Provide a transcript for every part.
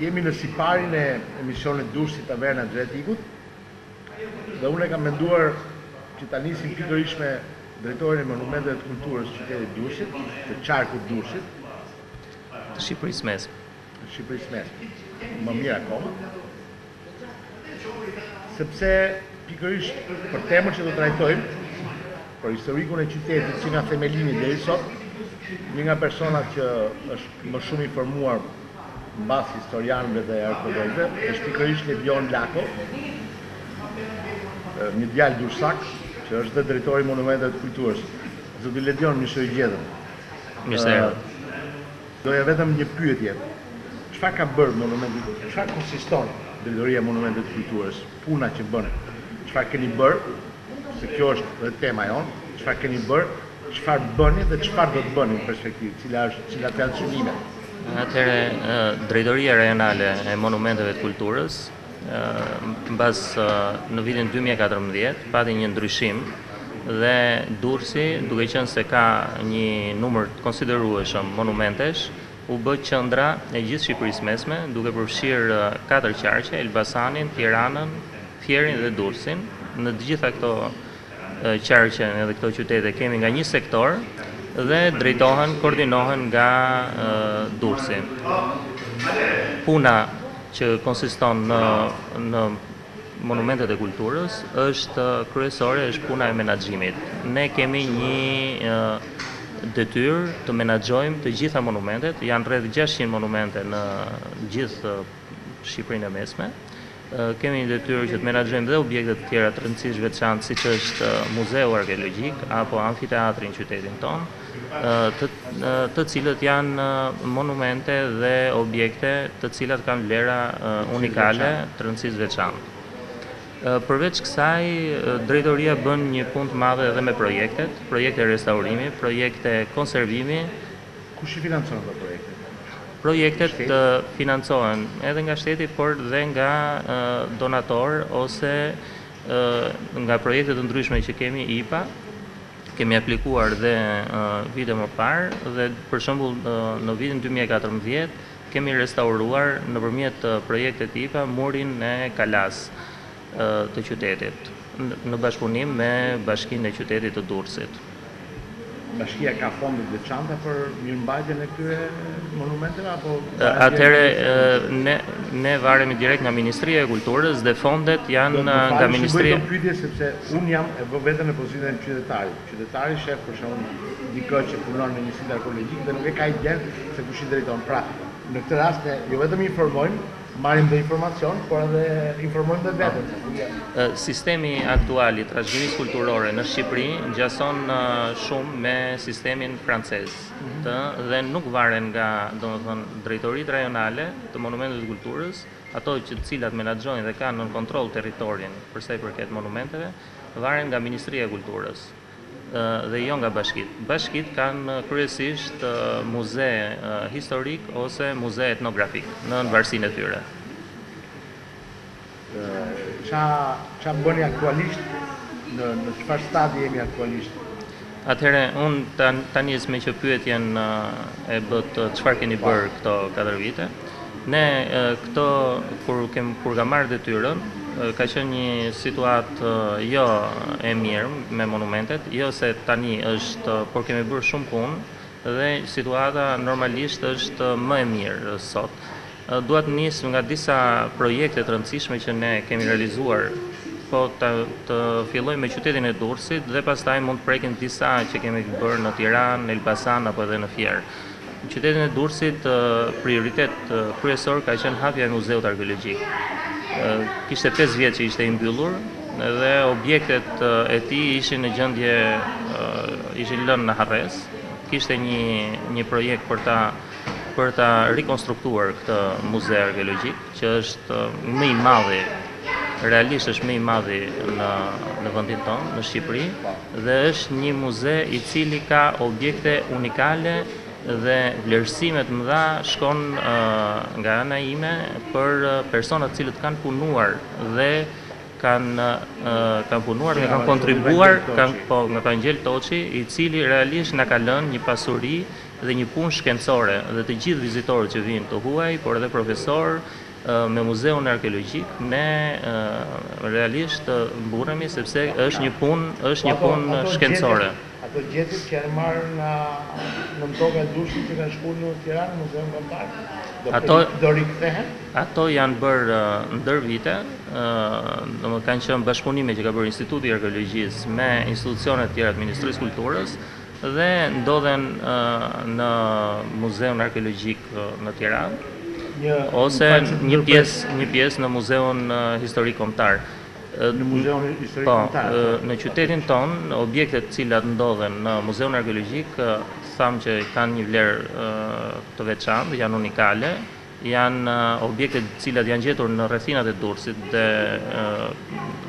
Jemi në siparin e emisionit Durrësi Taverna e Adriatikut. Dhe unë e kam menduar që ta nisim pikërisht me drejtorin e Monumenteve të Kulturës të qytetit të Durrësit, të qarkut të Durrësit. Të Shqipërisë Mesme. Të Shqipërisë Mesme. Më mirë akoma. Sepse pikërisht për temën që do të trajtojmë, për historikun e qytetit që nga themelimi deri sot, një nga personat që është më shumë informuar mbas historianëve dhe arkeologëve, është pikërisht Ledion Lako, një djalë dursak, që është dhe drejtori i monumenteve të kulturës. Zoti Ledion, mirë se ju gjetëm. Mirë se erdhët. Doja vetëm një pyetje, çfarë ka bërë monumentet, në çfarë konsiston Drejtoria e Monumenteve të Kulturës, puna që bën, çfarë keni bërë, se kjo është dhe tema jonë, çfarë keni bërë, çfarë bëni dhe çfarë do të bëni në perspektivë, cila është, cilat janë synimet? Atëherë, Drejtoria Rajonale e Monumenteve të Kulturës, mbas në vitin 2014 pati një ndryshim dhe Durrësi, duke qenë se ka një numër të konsiderueshëm monumentesh, u bë qendra e gjithë Shqipërisë Mesme, duke përfshirë katër qarqe, Elbasanin, Tiranën, Fierin dhe Durrësin. Në të gjitha këto qarqe edhe këto qytete kemi nga një sektor dhe drejtohen, koordinohen nga Durrësi. Puna që konsiston në në monumentet e kulturës është kryesore është puna e menaxhimit. Ne kemi një detyrë të menaxhojmë të gjitha monumentet, janë rreth 600 monumente në gjithë Shqipërinë e Mesme. Kemi një detyrë që të menaxhojmë dhe objekte të tjera të rëndësisë veçantë, siç është muzeu arkeologjik apo amfiteatri në qytetin tonë, të, të cilat janë monumente dhe objekte të cilat kanë vlera unikale të rëndësisë veçantë. Përveç kësaj, drejtoria bën një punë të madhe edhe me projektet, projekte restaurimi, projekte konservimi, Kush i financon këto projekte? Projektet financohen edhe nga shteti, por dhe nga donatorë ose nga projekte të ndryshme që kemi IPA, kemi aplikuar dhe vite më parë dhe për shembull në vitin 2014 kemi restauruar nëpërmjet projektit IPA murin e Kalasë. të qytetit, në bashkëpunim me Bashkinë e Qytetit të Durrësit. Bashkia ka fonde të veçanta për mirëmbajtjen e këtyre monumenteve apo varet direkt nga Ministria e Kulturës? Atëherë, ne varemi direkt nga Ministria e Kulturës dhe fondet janë nga Ministria... Do të më falni që bëj këto pyetje sepse unë jam, e vë veten në pozitën e qytetarit. Qytetari shef për shembull dikë që punon në një sit arkeologjik dhe nuk e ka idenë se kush i drejton. Pra, në këtë rast ne jo vetëm informojmë, Marrim dhe informacion, por edhe informojmë dhe veten se ku jemi. Sistemi aktual i trashëgimisë kulturore në Shqipëri ngjason shumë me sistemin francez, mhm. të dhe nuk varen nga, domethënë, drejtoritë rajonale të monumenteve të kulturës, ato që të cilat menaxhojnë dhe kanë nën kontroll territorin për sa i përket monumenteve, varen nga Ministria e Kulturës. dhe jo nga bashkitë. Bashkitë kanë kryesisht muze historikë ose muze etnografikë nën varësinë e tyre. Ça, ça bëni aktualisht? Në, në çfarë stadi jemi aktualisht? Atëhere, unë tani meqë pyetjen e bëtë çfarë keni bërë këto 4 vite, Ne këto kur kam kur kam marrë detyrën, ka qenë një situatë jo e mirë me monumentet, jo se tani është, por kemi bërë shumë punë dhe situata normalisht është më e mirë sot. Dua të nis nga disa projekte të rëndësishme që ne kemi realizuar, po të, të filloj me qytetin e Durrësit dhe pastaj mund të prekim disa që kemi bërë në Tiranë, në Elbasan apo edhe në Fier. Në qytetin e Durrësit prioritet kryesor ka qenë hapja e Muzeut Arkeologjik. Kishte 5 vjet që ishte i mbyllur dhe objektet e tij ishin në gjendje ishin lënë në harresë. Kishte një një projekt për ta për ta rikonstruktuar këtë muze arkeologjik. që është më i madhi, realisht është më i madhi në në vendin tonë, në Shqipëri dhe është një muze i cili ka objekte unikale dhe vlerësime të mëdha shkon nga ana ime për personat të cilët kanë punuar dhe kanë kanë punuar dhe kanë kontribuar, kanë po, nga Vangel Toçi, i cili realisht na ka lënë një pasuri dhe një punë shkencore dhe të gjithë vizitorët që vijnë të huaj por edhe profesorë me muzeun arkeologjik ne realisht mburremi sepse është një punë është një punë shkencore. Ato gjetjet që janë marrë nga nëntoka e Durrësit që kanë shkuar në Tiranë në Muzeun Kombëtar do do rikthehen? Ato janë bërë ndër vite, domethënë kanë qenë bashkëpunime që ka bërë Instituti i Arkeologjisë me institucione të tjera të Ministrisë së Kulturës, dhe ndodhen në Muzeun Arkeologjik në Tiranë ose një pjesë një pjesë në Muzeun Historik Kombëtar. Në Muzeun Historik po, Kombëtar. Po, në qytetin tonë, objektet të cilat ndodhen në Muzeun Arkeologjik, thamë që kanë një vlerë të veçantë, janë unikale, Janë objekte të cilat janë gjetur në rrethinat e Durrësit dhe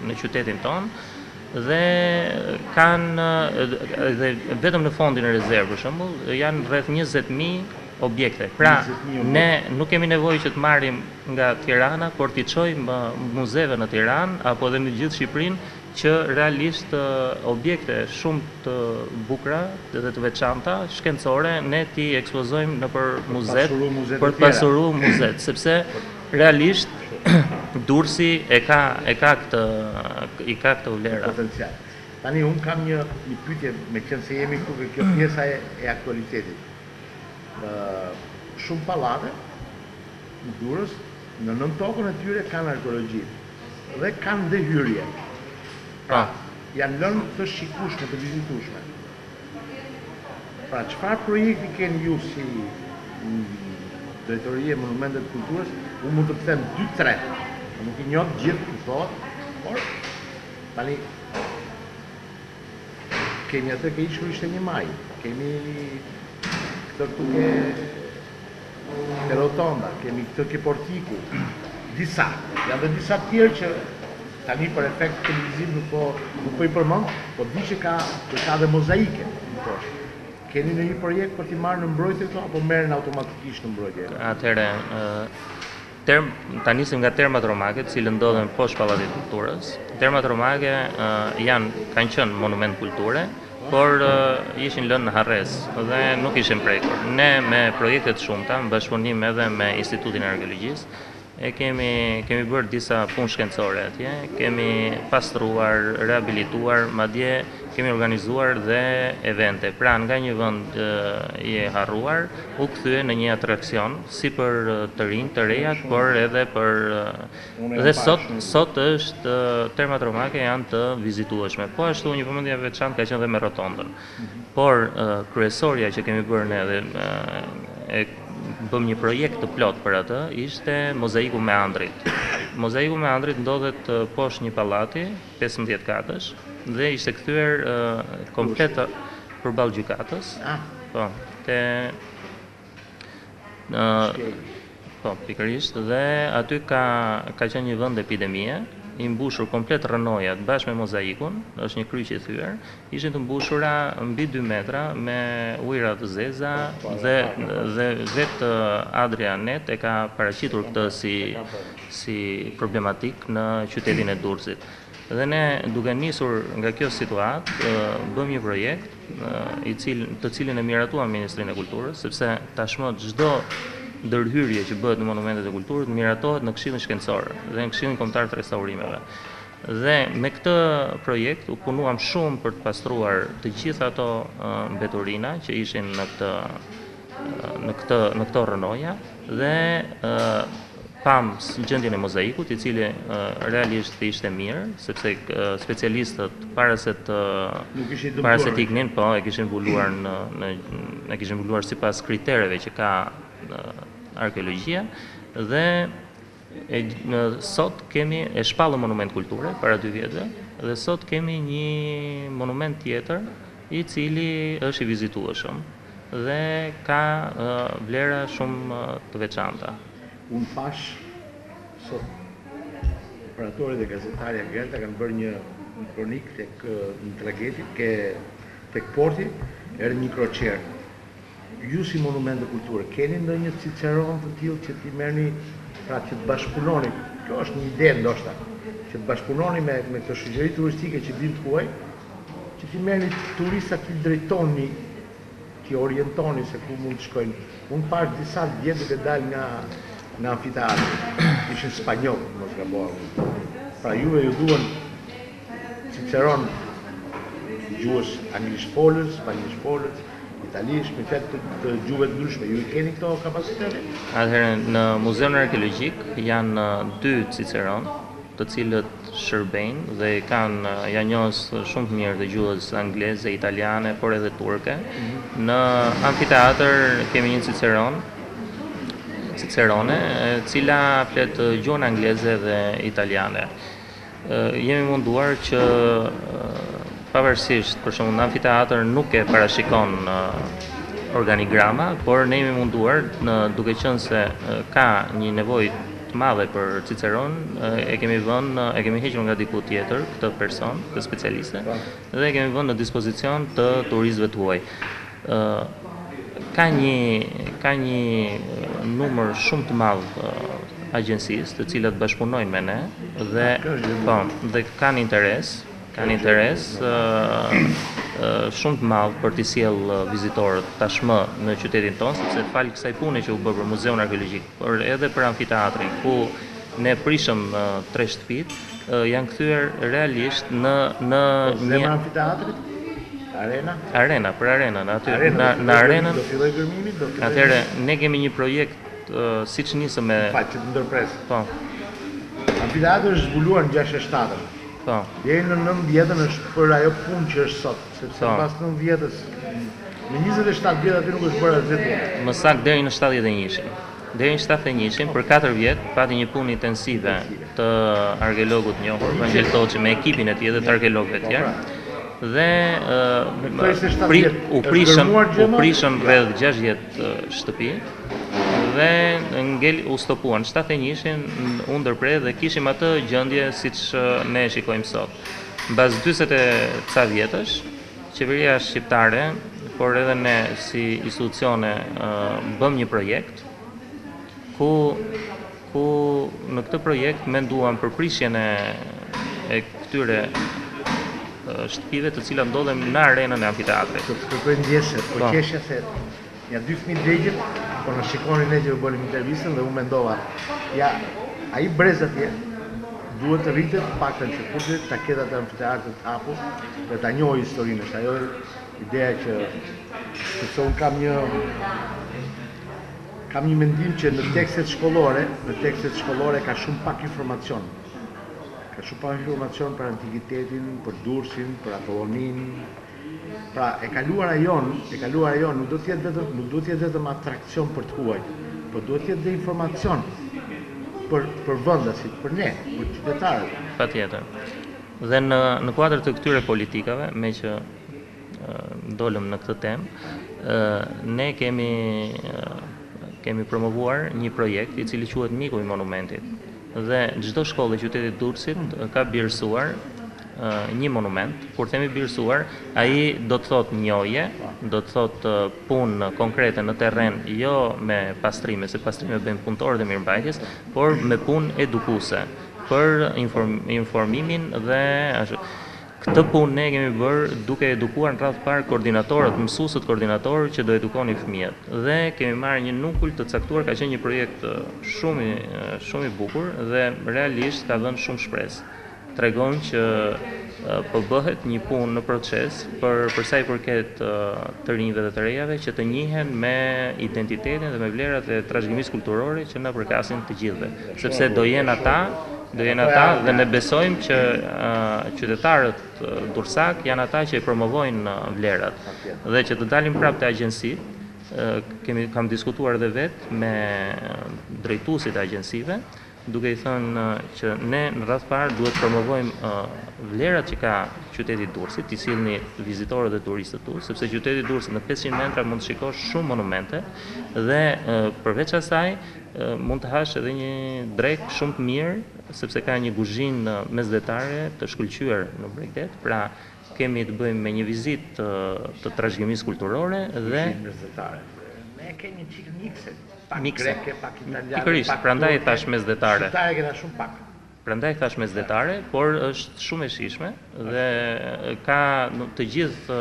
në qytetin tonë dhe kanë dhe vetëm në fondin rezervë për shembull janë rreth 20000 objekte. Pra ne nuk kemi nevojë që të marrim nga Tirana, por t'i çojmë muzeve në Tiranë apo edhe në gjithë Shqipërinë që realisht objekte shumë të bukura dhe të veçanta shkencore ne t'i ekspozojmë nëpër muzetë, për të pasuru muzetë, sepse realisht Durrësi e ka e ka këtë i ka këto vlera. Potencial. Tani unë kam një një pyetje, meqenëse jemi këtu ke kjo pjesa e aktualitetit. Shumë pallate, Në Durrës, në nëntokën e tyre kanë arkeologji dhe kanë ndërhyrje. Pra, janë lënë të shikueshme, të vizitueshme. Pra, çfarë projekti keni ju si Drejtori e Monumenteve të Kulturës, unë mund të të them dy, tre. Unë nuk i njoh të gjithë, domethënë, por tani kemi atë ke ish 1 Maji. Kemi këtë këtu ke Te Rotonda kemi këtë ke Portiku, disa, janë dhe disa të tjerë që tani për efekt televiziv nuk po nuk po i përmend, po di që ka që ka dhe mozaike më poshtë. Keni ndonjë projekt për t'i marrë në mbrojtje këto apo merren automatikisht në mbrojtje? Atëherë, Term, ta nisim nga termat romake, të cilët ndodhen poshtë Pallatit të Kulturës. Termat romake uh, janë kanë qenë monument kulture, por uh, ishin lënë në harresë dhe nuk ishin prekur. Ne me projekte të shumta, në bashkëpunim edhe me Institutin e Arkeologjisë, e kemi kemi bërë disa punë shkencore atje, kemi pastruar, rehabilituar, madje Kemi organizuar dhe evente. Pra, nga një vend i harruar u kthye në një atraksion si për të rinjtë, të rejat, por edhe për dhe sot sot është termat romake janë të vizitueshme. Po ashtu një vëmendje e veçantë ka qenë dhe me Rotondën. Por kryesorja që kemi bërë ne dhe e bëmë një projekt të plotë për atë ishte mozaiku i Meandrit. Mozaiku i Meandrit ndodhet poshtë një pallati, pesëmbëdhjetë katësh dhe ishte kthyer komplet përballë gjykatës. Ah. Po, te në po pikërisht dhe aty ka ka qenë një vend epidemie i mbushur komplet rrënojat bashkë me mozaikun, është një kryq i thyer, ishin të mbushura mbi 2 metra me ujëra të zeza dhe dhe vetë Adria Net e ka paraqitur këtë si si problematik në qytetin e Durrësit. Dhe ne duke nisur nga kjo situatë, bëmë një projekt, i cil, të cilin e miratuam Ministrinë e Kulturës, sepse tashmë çdo ndërhyrje që bëhet në monumentet e kulturës miratohet në Këshillin Shkencor dhe në Këshillin Kombëtar të Restaurimeve. Dhe me këtë projekt u punuam shumë për të pastruar të gjitha ato mbeturina që ishin në këtë në këtë në këto rrënoja dhe ë pamë gjendjen e mozaikut i cili realisht ishte mirë sepse specialistët para se të para se të iknin po e kishin mbuluar në në e kishin mbuluar sipas kritereve që ka arkeologjia dhe Sot kemi, e shpallëm monument kulture para dy vjetëve dhe sot kemi një monument tjetër i cili është i vizitueshëm dhe ka vlera shumë të veçanta. Unë pashë sot operatori dhe gazetarja Gerta kanë bërë një kronikë tek në trageti tek porti, erdhi një kroçerë. Ju si monumente kulture keni ndonjë ciceron të tillë që t'i merrni, pra që të bashkëpunoni, kjo është një ide ndoshta, që të bashkëpunoni me me këto shoqëri turistike që vijnë të huaj, që t'i merrni turistat t'i drejtoni, t'i orientoni se ku mund të shkojnë. Unë pashë disa dje duke dalë nga nga amfiteatri, ishin spanjollë, mos gabohem unë. Pra juve ju duhen Ciceronë të gjuhës anglisht folës, spanjisht folës, italisht, me fjalë të tjera, të gjuhëve të ndryshme. Ju i keni këto kapacitete? Atëherë në Muzeun Arkeologjik janë dy ciceronë, të cilët shërbejnë dhe kanë janë njohës shumë të mirë të gjuhës angleze, italiane, por edhe turke. Në amfiteatër kemi një ciceron, cicerone, e cila flet gjuhën angleze dhe italiane. Jemi munduar që pavarësisht, për shembull, në amfiteatër nuk e parashikon organigrama, por ne jemi munduar në duke qenë se ka një nevojë të madhe për ciceron, e kemi vënë, e kemi hequr nga diku tjetër këtë person, këtë specialiste dhe e kemi vënë në dispozicion të turistëve të huaj. Ka një ka një numër shumë të madh agjencish, të cilat bashkëpunojnë me ne dhe po, dhe kanë interes, kanë interes shumë të madh për të sjellë vizitorët tashmë në qytetin tonë, sepse falë kësaj pune që u bë për Muzeun Arkeologjik por edhe për amfiteatrin, ku ne prishëm tre shtëpitë, janë kthyer realisht në në po, një zemër amfiteatrit. Arena? Arena, për arenën, aty në në arenën. Do filloj gërmimi, do filloj. Atëherë ne kemi një projekt uh, siç nisëm. Më fal, që të ndërpres. Po. Amfiteatri është zbuluar në 67-ën. Po. Deri në 90-ën është bërë ajo punë që është sot. Sepse mbas nëntëdhjetës, në njëzet e shtatë vjet aty nuk është bërë asgjë tjetër. Më saktë deri në shtatëdhjetë e njëshin. Deri në shtatëdhjetë e njëshin, për katër vjet, pati një punë intensive të arkeologut të njohur, Vangjel Toçi me ekipin e tij dhe të arkeologëve të tjerë. Dhe u prishën, u prishën rreth 60 shtëpi dhe ngel u stopua. Shtatëdhjetë e njëshin u ndërpre dhe kishim atë gjendje siç ne e shikojmë sot. Mbas dyzet e ca vjetësh, qeveria shqiptare, por edhe ne si institucione bëmë një projekt ku ku në këtë projekt menduam për prishjen e e këtyre shtëpive të cilat ndodhen në arenën e amfiteatrit. Të kërkoj ndjesë, po, po. qeshja se Ja dy fëmijë dhjetë vjeç, po na shikonin ne që po bënim intervistën dhe unë mendova, ja ai brez atje duhet të rritet të paktën që kur të rritet ta ketë atë amfiteatrin të hapur dhe ta njohë historinë, është ajo ideja që sepse unë kam një kam një mendim që në tekstet shkollore, në tekstet shkollore ka shumë pak informacion. Ka shumë pak informacion për antikitetin, për Durrësin, për Apollonin, Pra, e kaluara jonë, e kaluara jonë nuk duhet të jetë vetëm, nuk duhet të jetë vetëm atraksion për të huajt, por duhet të jetë dhe informacion për për vendasit, për ne, për qytetarët. Patjetër. Dhe në në kuadër të këtyre politikave, meqë dolëm në këtë temë, ne kemi kemi promovuar një projekt i cili quhet Miku i Monumentit. Dhe çdo shkollë e qytetit të Durrësit ka birësuar një monument, kur themi birësuar, ai do të thotë njohje, do të thotë punë konkrete në terren, jo me pastrime, se pastrime bëjnë punëtorët e mirëmbajtjes, por me punë edukuese për informimin dhe ashtu. Këtë punë ne kemi bërë duke edukuar në radhë parë koordinatorët, mësuesit koordinatorë që do edukonin fëmijët. Dhe kemi marrë një nukël të caktuar, ka qenë një projekt shumë shumë i bukur dhe realisht ka dhënë shumë shpresë. tregon që po bëhet një punë në proces për për sa i përket të rinjve dhe të rejave që të njihen me identitetin dhe me vlerat e trashëgimisë kulturore që na përkasin të gjithëve, sepse do jenë ata, do jenë ata dhe ne besojmë që qytetarët durrsakë janë ata që i promovojnë vlerat dhe që të dalim prapë te agjencitë, kemi kam diskutuar edhe vetë me drejtuesit e agjencive, duke i thënë që ne në radhë të parë duhet të promovojmë vlerat që ka qyteti i Durrësit, t'i sillni vizitorët dhe turistët tu, sepse qyteti i Durrësit në 500 metra mund të shikosh shumë monumente dhe përveç asaj mund të hash edhe një drekë shumë të mirë, sepse ka një guzhinë mesdhetare të shkëlqyer në bregdet, pra kemi të bëjmë me një vizitë të, të trashëgimisë kulturore dhe Ne kemi një çikë mikse. Mikse, Pikërisht, prandaj e thashë mesdhetare. Prandaj e thashë mesdhetare, por është shumë e shijshme dhe ka të gjithë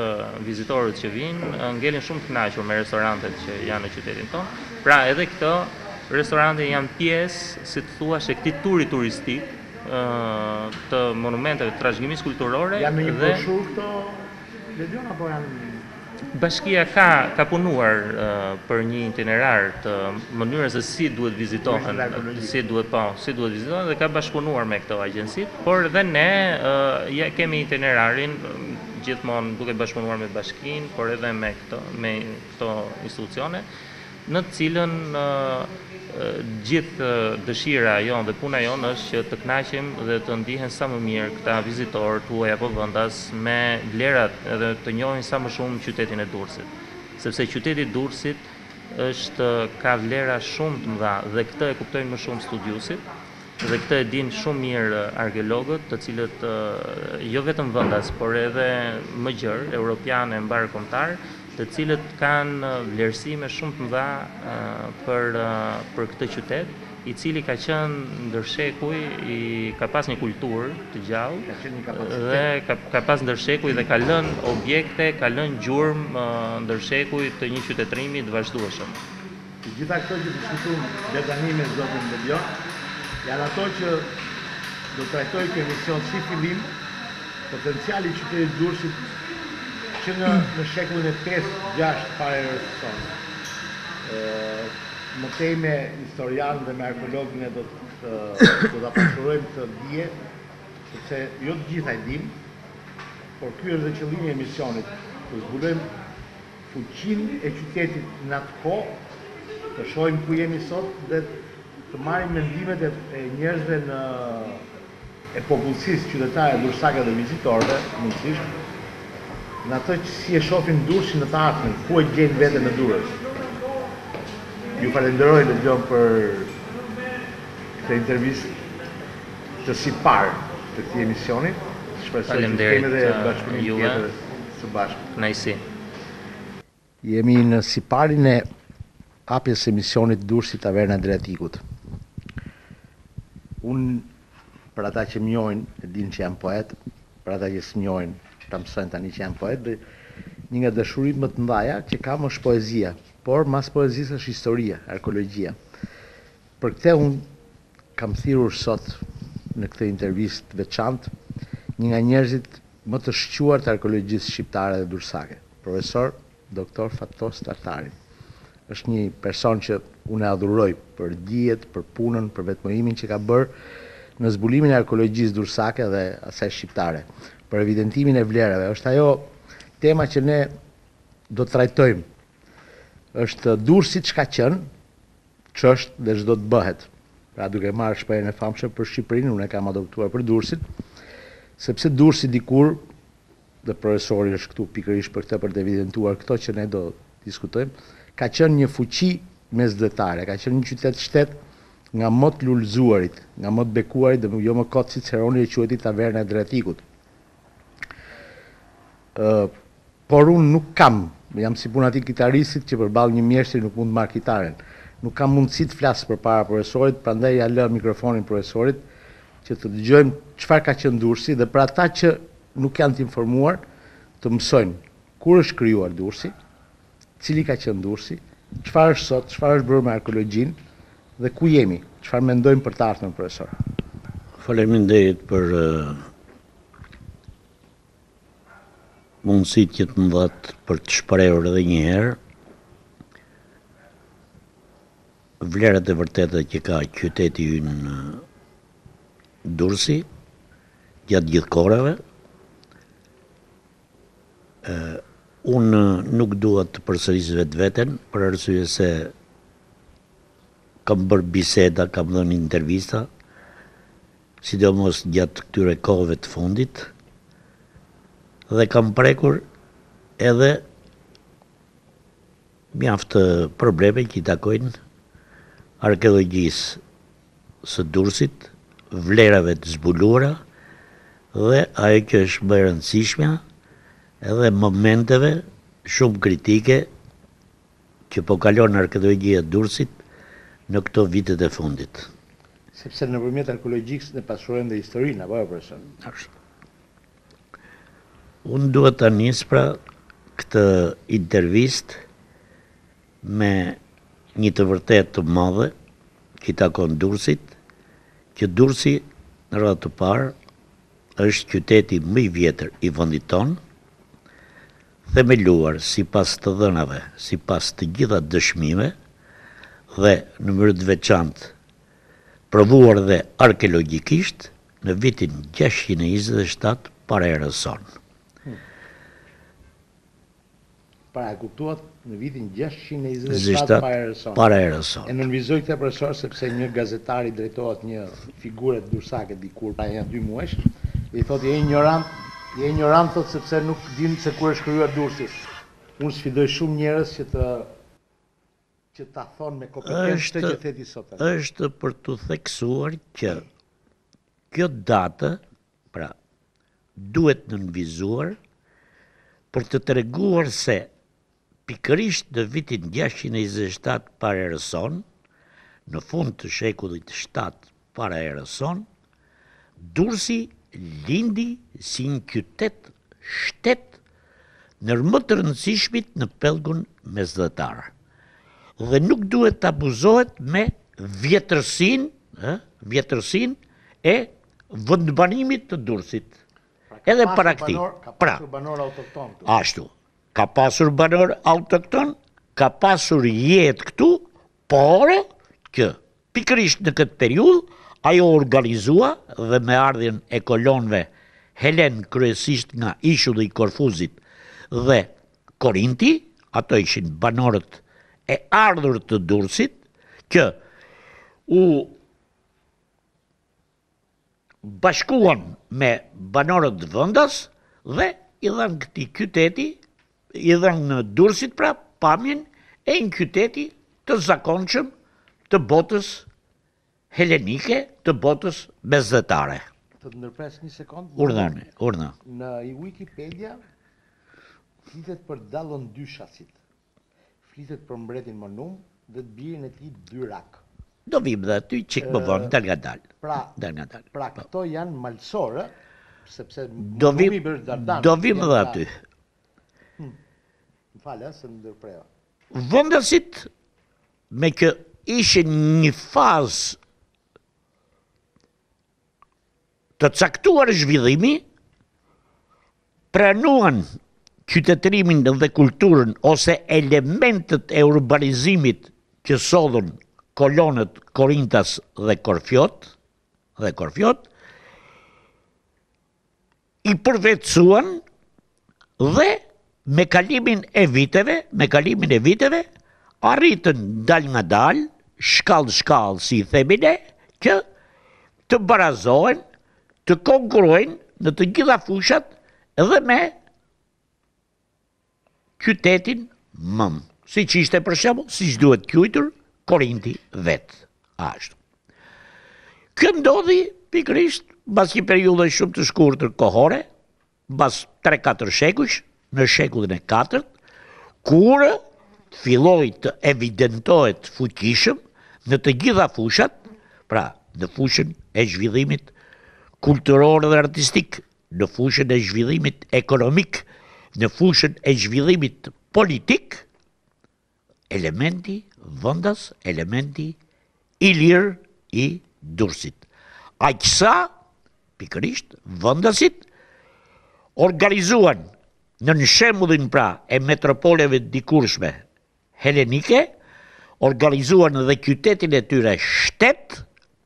vizitorët që vijnë ngelin shumë të kënaqur me restorantet që janë në qytetin tonë. Pra edhe këto restorante janë pjesë, si të thuash, e këtij turi turistik të monumenteve të trashëgimisë kulturore dhe Bashkia ka ka punuar për një itinerar të mënyrës se si duhet vizitohen, si duhet po, si duhet vizitohen dhe ka bashkëpunuar me këto agjenci, por edhe ne e kemi itinerarin gjithmonë duke bashkëpunuar me bashkinë, por edhe me këto me këto institucione. në të cilën gjithë dëshira jonë dhe puna jonë është që të kënaqim dhe të ndihen sa më mirë këta vizitorë të huaj apo vendas me vlerat edhe të njohin sa më shumë qytetin e Durrësit. Sepse qyteti i Durrësit është ka vlera shumë të mëdha dhe këtë e kuptojnë më shumë studiuesit, Dhe këtë e dinë shumë mirë arkeologët, të cilët jo vetëm vendas, por edhe më gjerë, europianë e mbarëkombëtarë, të cilët kanë vlerësime shumë të mëdha për për këtë qytet, i cili ka qenë ndër shekuj, i ka pas një kulturë të gjallë dhe ka ka pas ndër shekuj dhe ka lënë objekte, ka lënë gjurmë ndër shekuj të një qytetërimi të vazhdueshëm. Të gjitha këto që diskutuam deri tani me zotin Bedion janë ato që do të trajtojë ky emision si fillim, potenciali i qytetit të Durrësit që në në shekullin e pestë, gjashtë para erës sonë. Më tej me historianë dhe me arkeologë ne do të do ta pasurojmë këtë dije, sepse jo të gjitha i dimë, por ky është dhe qëllimi i emisionit, të zbulojmë fuqinë e qytetit n'atë kohë, të shohim ku jemi sot dhe të marrim mendimet e njerëzve në, e, e popullsisë qytetare durrsake dhe vizitorëve, mundësisht, në ato që si e shohim Durrësin në të ardhmen, ku e gjejmë veten në Durrës. Ju falenderoj Lexhon për këtë intervistë të siparit të këtij emisioni, shpresoj që të kemi dhe bashkëpunim tjetër. së bashku. Kënaqësi. Jemi në siparin e hapjes së emisionit Durrësi Taverna e Adriatikut. Unë për ata që më njohin e dinë që jam poet, për ata që s'më njohin ta mësojnë tani që jam poet dhe një nga dashuritë më të mëdha që kam është poezia, por mas poezisë është historia, arkeologjia. Për këtë unë Kam thirrur sot në këtë intervistë të veçantë një nga njerëzit më të shquar të arkeologjisë shqiptare dhe durrsake, Profesor Doktor Fatos Tartari. Është një person që unë e adhuroj për dijet, për punën, për vetëmohimin që ka bërë në zbulimin e arkeologjisë durrsake dhe asaj shqiptare, për evidentimin e vlerave. Është ajo tema që ne do të trajtojmë. Është Durrësi ç'ka qenë Ç'është dhe ç'do të bëhet. Pra duke marrë shprehjen e famshme për Shqipërinë, unë e kam adoptuar për Durrësin, sepse Durrësi dikur, dhe profesori është këtu pikërisht për këtë për të evidentuar këto që ne do diskutojmë, ka qenë një fuqi mesdhetare, ka qenë një qytet-shtet nga më të lulëzuarit, nga më të bekuarit dhe jo më kot Ciceroni e quajti taverna e Adriatikut. por unë nuk kam, jam si puna e atij kitaristit që përballë një mjeshtri nuk mund të marrë kitaren. Nuk kam mundësi të flas përpara profesorit, prandaj ia lë mikrofonin profesorit që të dëgjojmë çfarë ka qenë Durrësi dhe për ata që nuk janë të informuar të mësojnë kur është krijuar Durrësi, Cili ka qenë Durrësi, çfarë është sot, çfarë është bërë me arkeologjinë dhe ku jemi, çfarë mendojmë për të ardhmen, profesor? Faleminderit për mundësitë që të më dhatë për të shprehur edhe një herë vlerat e vërteta që ka qyteti ynë Durrësi gjatë gjithë kohërave, Unë nuk dua të përsëris vetveten, për arsye se kam bërë biseda, kam dhënë intervista, sidomos gjatë këtyre kohëve të fundit, dhe kam prekur edhe Mjaft probleme që i takojnë arkeologjisë së Durrësit, vlerave të zbuluara dhe ajo që është më e rëndësishmja edhe momenteve shumë kritike që po kalon arkeologjia e Durrësit në këto vitet e fundit. Sepse nëpërmjet arkeologjisë ne pasurojmë dhe historinë, apo jo profesor? Ashtu. Unë dua ta nis pra këtë intervistë me një të vërtetë të madhe që i takon Durrësit, që Durrësi në radhë të parë është qyteti më i vjetër i vendit tonë, themeluar sipas të dhënave, sipas të gjitha dëshmive dhe në mënyrë të veçantë provuar dhe arkeologjikisht, Në vitin gjashtëqind e njëzet e shtatë para erës sonë. Pra e kuptuat në vitin gjashtëqind e njëzet e shtatë para erës sonë. Para erës sonë. E nënvizoj këtë profesor sepse një gazetar i drejtohet një figure dursake dikur para një dy muajsh dhe i thotë je injorant, je injorant thotë sepse nuk di se kur është krijuar Durrësi. Unë sfidoj shumë njerëz që të që ta thonë me kompetencë këtë që the ti sot tani. Është për t'u theksuar që kjo datë, pra, duhet nënvizuar për të treguar se pikërisht në vitin 627 para erës sonë, në fund të shekullit 7 Para erës sonë, Durrësi lindi si një qytet shtet ndër më të rëndësishmit në pellgun mesdhetar. Dhe nuk duhet të abuzohet me vjetërsinë, ë, vjetërsinë e vendbanimit të Durrësit. Pra, ka Edhe pasur para këtij. banor- Ka Pra, pasur banorë autoktonë këtu. Ashtu. Ka pasur banorë autoktonë, ka pasur jetë këtu, Por, që, pikërisht në këtë periudhë, ajo u organizua dhe me ardhjen e kolonëve helenë kryesisht nga ishulli i Korfuzit dhe Korinti, ato ishin banorët e ardhur të Durrësit, që u bashkuan me banorët vendas dhe i dhanë këtij qyteti, i dhanë Durrësit pra pamjen e një qyteti të zakonshëm të botës helenike, të botës mesdhetare. Të të ndërpres një sekondë. Urdhani, urdhna. Në Wikipedia flitet për dallëndyshësit. Flitet për mbretin Monun dhe të birin e tij Dyrrah. Do vijmë dhe aty çik më vonë, dalëngadalë. Pra, pra këto janë malësorë, ë? Sepse Monuni i bërë Dardan. Do vijmë dhe aty. Hm. Më fal, ë, se ju ndërpreva. Vëndasit meqë ishin në një fazë Të caktuar zhvillimi pranuan qytetërimin dhe kulturën ose elementët e urbanizimit që sollën kolonët korintas dhe korfiotë dhe korfiotë i përvetësuan Dhe me kalimin e viteve, me kalimin e viteve, arritën dalëngadalë, shkallë-shkallë si i themi ne, që të barazohen, të konkurrojnë në të gjitha fushat edhe me qytetin mëmë siç ishte për shembull, siç duhet quajtur, Korinti vetë. Ashtu. Kjo ndodhi, pikërisht, bas një periudhe shumë të shkurtër kohore, Mbas tre-katër shekujsh, në shekullin e katërt, kur filloi të evidentohet fuqishëm në të gjitha fushat, pra në fushën e zhvillimit kulturor dhe artistik, në fushën e zhvillimit ekonomik, në fushën e zhvillimit politik, elementi vëndas, elementi ilir i Durrësit. Aq sa, pikërisht, vëndasit, organizuan nën shembullin pra e metropoleve të dikurshme helenike, organizuan dhe qytetin e tyre shtet,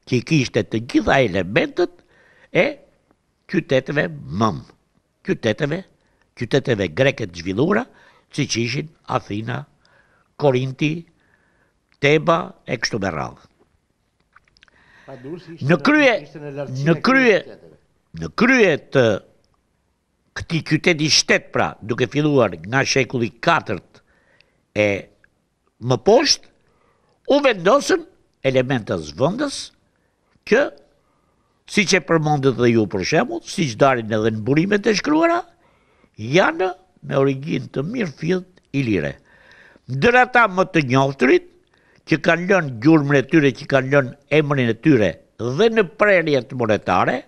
që i kishte të gjitha elementet e qyteteve mëmë. qyteteve, qyteteve greke të zhvilluara, siç ishin Athina, Korinti, Teba e kështu me radhë. Në krye, në krye, në krye të këtij qyteti-shtet pra, duke filluar nga shekulli 4 e më poshtë, u vendosën elementët vëndas që, siç e përmendët dhe ju për shembull, siç dalin edhe në burimet e shkruara, janë me origin të mirë fidhët i lire. Ndër ata më të njofturit, që kanë lënë gjurmën e tyre, që kanë lënë emrin e tyre dhe në prerjet monetare,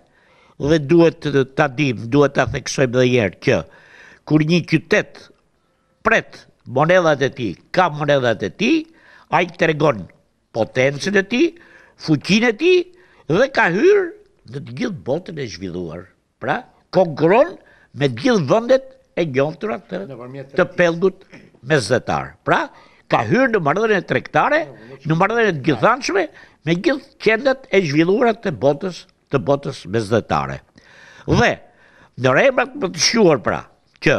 dhe duhet ta dimë, duhet ta theksojmë dhe një herë që kur një qytet pret monedhat e tij, ka monedhat e tij, ai tregon potencën e tij, fuqinë e tij dhe ka hyrë në të gjithë botën e zhvilluar. Pra, konkurron me të gjithë vendet e njohura të pellgut mesdhetar. Pra, ka hyrë në marrëdhënie tregtare, në marrëdhënie të gjithanshme me gjithë qendrat e zhvilluara të botës të botës mesdhetare. Dhe, ndër emrat më të shquar pra, që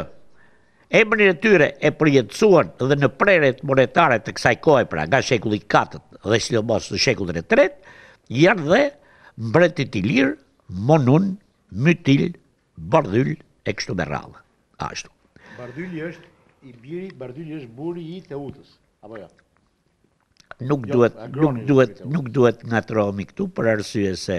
emrin e tyre e përjetësuan dhe në prerjet monetare të kësaj kohe pra, nga shekulli i katët dhe sidomos në shekullin e tretë, janë dhe mbretërit ilirë, Monun, Mytil, Bardhyl e kështu me radhë. Ashtu. Bardhyli është i biri, Bardhyli është burri i Teutës, apo jo? Nuk duhet, nuk duhet, nuk duhet të ngatërrohemi këtu për arsye se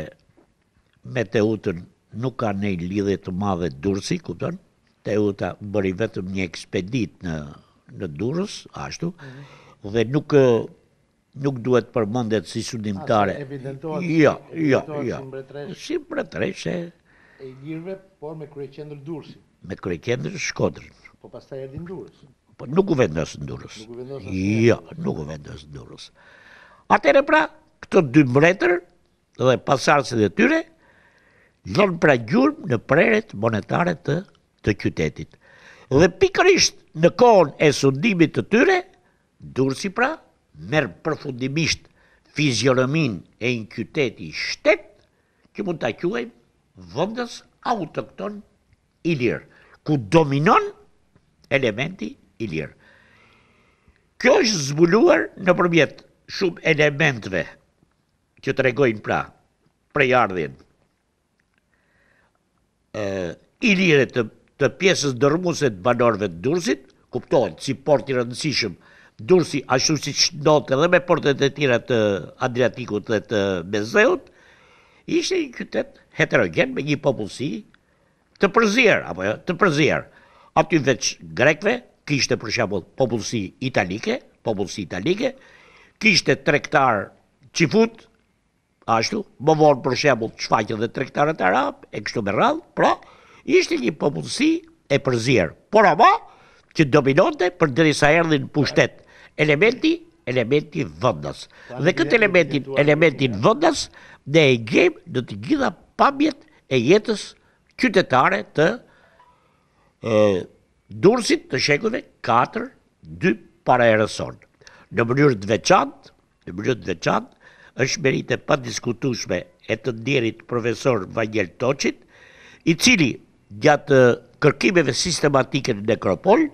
me Teutën nuk ka ndonjë lidhje të madhe Durrësi, kupton? Teuta bëri vetëm një ekspeditë në Durrës, ashtu. Mhm. Dhe nuk nuk duhet përmendet si sundimtare. Jo, jo, jo. Si mbretëreshe e ilirëve, por me kryeqendër Durrësin. Me kryeqendër Shkodrën. Po pastaj erdhi në Durrës. Po nuk u vendos në Durrës. Nuk u vendos. Jo, nuk u vendos në Durrës. Atëherë pra, këto dy mbretër dhe pasardhësit e tyre lënë pra gjurmë në prerjet monetare të qytetit. Dhe pikërisht në kohën e sundimit të tyre, Durrësi pra merr përfundimisht fizionominë e një qyteti shtet që mund ta quajmë Vendas autoktone ilir, ku dominon elementi ilir. Kjo është zbuluar nëpërmjet shumë elementeve që tregojnë pra prejardhjen ilire të, të pjesës dërrmuese të banorëve të Durrësit, Kuptohet si port i rëndësishëm Durrësi, ashtu siç ndodh edhe me portet e tjera të Adriatikut dhe të Mesdheut, ishte një qytet heterogjen me një popullsi të përzier, apo jo, të përzier. Aty veç grekëve kishte për shembull popullsi italike, popullsi italike, kishte tregtarë çifutë, Ashtu, më vonë për shembull shfaqen dhe tregtarët arabë e kështu me radhë, pra ishte një popullsi e përzier, por ama që dominonte përderisa erdhi në pushtet elementi elementi vendas. Dhe këtë elementin, elementin vendas, ne e gjejmë në të gjitha pamjet e jetës qytetare të e, Durrësit të shekujve 4-2 para erës sonë. Në mënyrë të veçantë, Në mënyrë të veçantë, është meritë e padiskutueshme e të ndjerit profesor Vangjel Toçit, i cili gjatë kërkimeve sistematike në nekropol,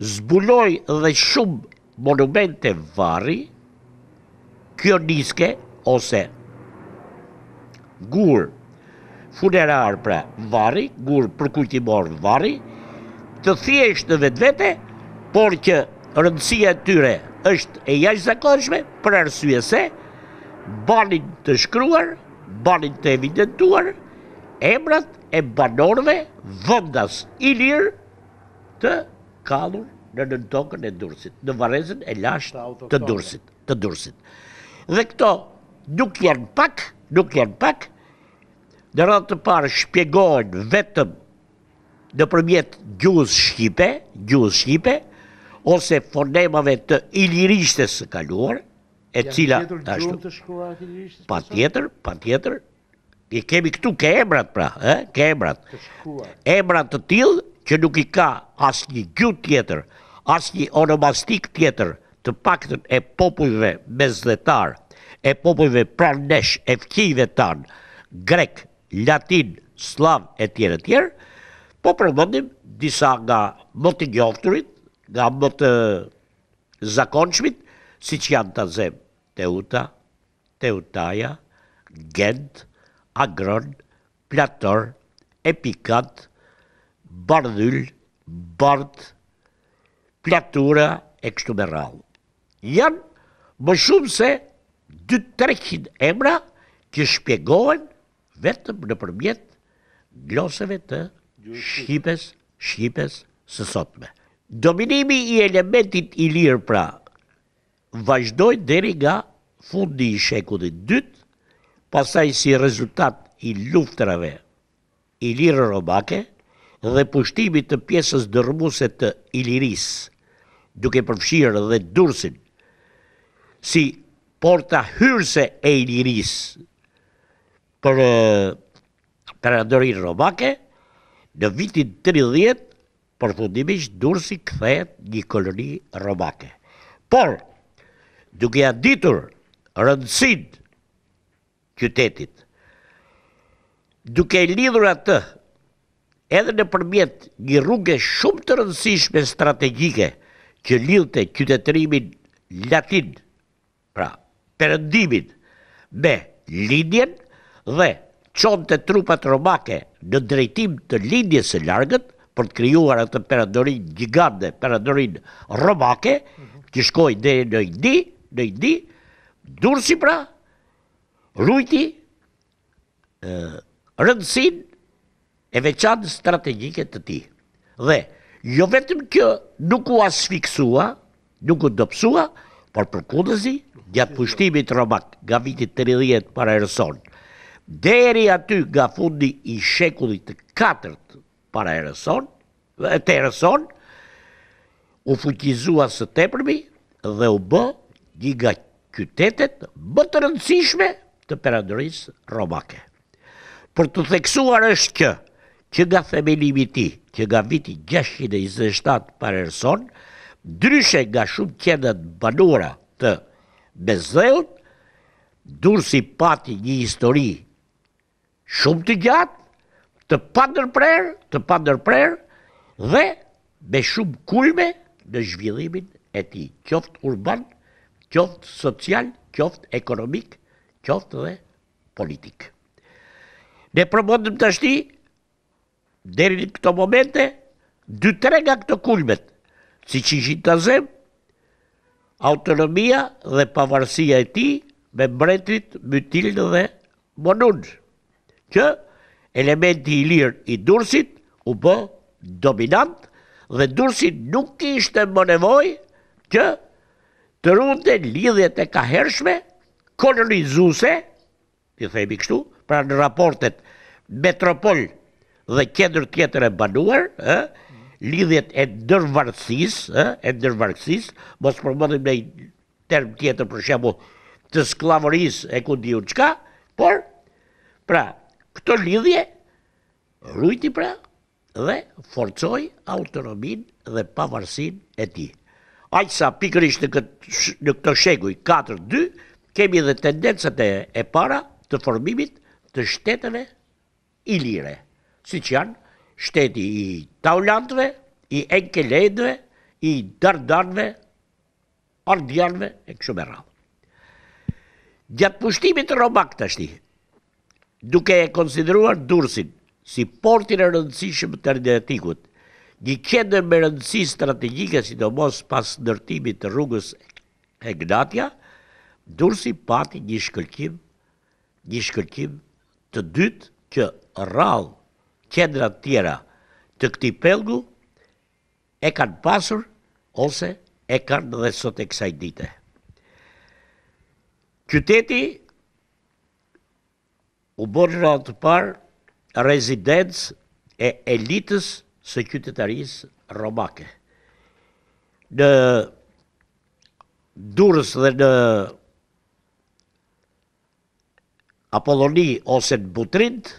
zbuloi dhe shumë monumente varri, kioniske ose Gur funerar pra varri, gur përkujtimor varri, të thjeshtë në vetvete, por që rëndësia e tyre është e jashtëzakonshme për arsye se banin të shkruar, banin të evidentuar emrat e banorëve vendas ilirë të kallur në nëntokën e Durrësit, në varrezën e lashtë të Durrësit. të Durrësit. Dhe këto nuk janë pak, nuk janë pak. Në radhë të parë shpjegohen vetëm nëpërmjet gjuhës shqipe, gjuhës shqipe ose fonemave të ilirishtes së kaluar, e cila... Patjetër, patjetër, I kemi këtu ke emrat pra, ë, ke emrat. Emra të tillë që nuk i ka asnjë gjuhë tjetër, asnjë onomastikë tjetër, të paktën e popujve mesdhetarë, e popujve pranë nesh, e fqinjëve tanë, grekë, latinë, sllavë etj etj, po përmendim disa nga më të njofturit, nga më të zakonshmit, siç janë Tazem, Teuta, Teutaja, Gent, Agron, Plator, Epikad, Bardhyl, Bard, Platura e kështu me radhë. Janë më shumë se 2-300 emra që shpjegohen vetëm nëpërmjet gloseve të shqipes, shqipes së sotme. Dominimi i elementit ilir pra, vazhdoi deri nga fundi i shekullit të dytë, pastaj si rezultat i luftërave iliro-romake dhe pushtimit të pjesës dërrmuese të Ilirisë, duke përfshirë dhe Durrësin, si porta hyrëse e Ilirisë për Perandorinë Romake, në vitin tridhjetë Përfundimisht Durrësi kthehet një koloni romake. Por, duke ia ditur rëndësinë qytetit, duke e lidhur atë edhe nëpërmjet një rruge shumë të rëndësishme strategjike që lidhte qytetërimin latin pra Perëndimit me Lindjen dhe çonte trupat romake në drejtim të Lindjes së Largët, për të krijuar atë perandori gjigante, perandorinë romake, që shkoi deri në Indi, në Indi, Durrësi pra, rujti rëndësinë e veçantë strategjike të tij. Dhe jo vetëm që nuk u asfiksua, nuk u dobësua, por përkundrazi, gjatë pushtimit romak nga viti 30 para erës sonë, deri aty nga fundi i shekullit të katërt Para erës sonë, dhe të erës sonë, u fuqizua së tepërmi dhe u bë një nga qytetet më të rëndësishme të perandorisë romake. Për t'u theksuar është që, që nga themelimi i tij, që nga viti 627 para erës sonë, ndryshe nga shumë qendra të banuara të Mesdheut, Durrësi pati një histori Shumë të gjatë, të pandërprerë, të pandërprerë dhe me shumë kulme në zhvillimin e tij, qoftë urban, qoftë social, qoftë ekonomik, qoftë dhe politik. Ne përmendëm tashti Deri në këto momente, dy tre nga këto kulmet, siç ishin ta zëmë, autonomia dhe pavarësia e tij me mbretërit Mytil dhe Monun, që elementi ilir i Durrësit u bë dominant dhe Durrësi nuk kishte më nevojë që të runte lidhjet e kahershme kolonizuese T'i themi kështu, pra në raportet metropol dhe qendër tjetër e banuar, ë, lidhjet e ndërvarësisë, ë, e ndërvarësisë, mos përmendim në term tjetër për shembull të skllavërisë e ku di unë çka, por pra këto lidhje rujti pra dhe forcoi autonominë dhe pavarësinë e tij. Aq sa pikërisht në këta në këta shekuj 4 dy kemi dhe tendencat e e para të formimit të shteteve ilire, siç janë shteti i Taulantëve, i Enkelejve, i Dardanëve Ardianëve e kështu me radhë. Gjatë pushtimit romak tashti, duke e konsideruar Durrësin si portin e rëndësishëm të Adriatikut, një qendër me rëndësi strategjike sidomos pas ndërtimit të rrugës Egnatia, Durrësi pati një shkëlqim, një shkëlqim të dytë që rrallë qendra të tjera të këtij pellgu, E kanë pasur ose e kanë dhe sot e kësaj dite. Qyteti u bë ndër të parët rezidencë e elitës së qytetarisë romake. Në Durrës dhe në Apolloni ose në Butrind,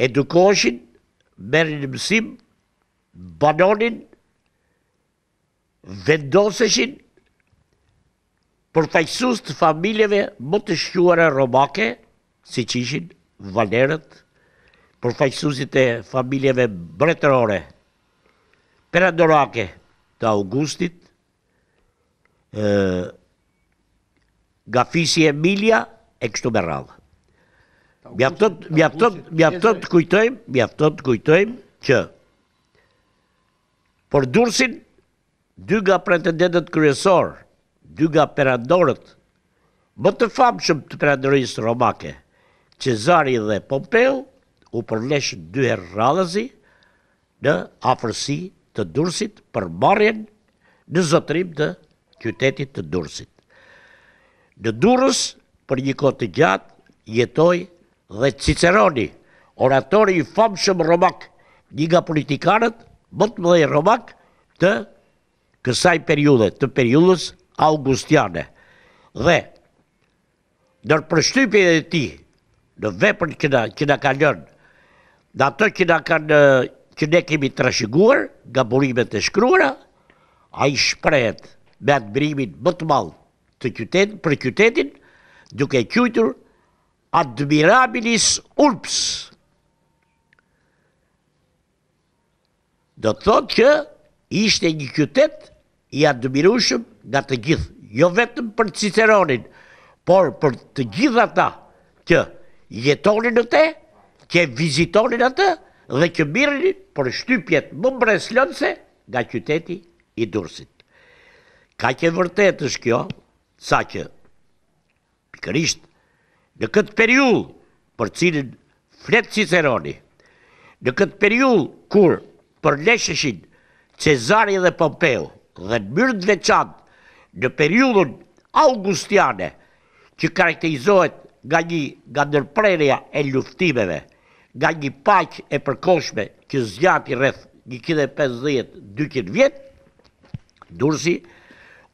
Edukoheshin, merrnin mësim, banonin, vendoseshin, përfaqësues të familjeve më të shquara romake, siç ishin valerët, përfaqësuesit e familjeve mbretërore perandorake të Augustit, nga fisi Emilia e kështu me radhë. Mjafton, mjafton, mjafton të kujtojmë, mjafton të kujtojmë që për Durrësin dy nga pretendentët kryesorë, dy nga perandorët më të famshëm të perandorisë romake, Cezari dhe Pompeu, u përleshën dy herë radhazi në afërsi të Durrësit për marrjen në zotërim të qytetit të Durrësit. Në Durrës për një kohë të gjatë jetoi dhe Ciceroni, oratori i famshëm romak, një nga politikanët më të mëdhenj romakë të kësaj periudhe, të periudhës augustiane. Dhe Ndër përshtypjet e tij, në veprën që na që na ka lënë, në ato që na kanë që ne kemi trashëguar nga burimet e shkruara, ai shprehet me admirimin më të madh të qytet, për qytetin, duke e quajtur admirabilis urbs. Do të thotë që ishte një qytet i admirueshëm nga të gjithë, jo vetëm për Ciceronin, por për të gjithë ata që jetonin në te, që vizitonin atë dhe që merrnin përshtypjet më mbresëlënëse nga qyteti i Durrësit. Kaq e vërtetë është kjo, sa që Pikërisht në këtë periudhë për të cilën flet Ciceroni, në këtë periudhë kur përlesheshin Cezari dhe Pompeu dhe në mënyrë të veçantë në periudhën augustiane që karakterizohet nga një nga ndërprerja e luftimeve, nga një paqë e përkohshme që zgjati rreth njëqind e pesëdhjetë, dyqind vjet, Durrësi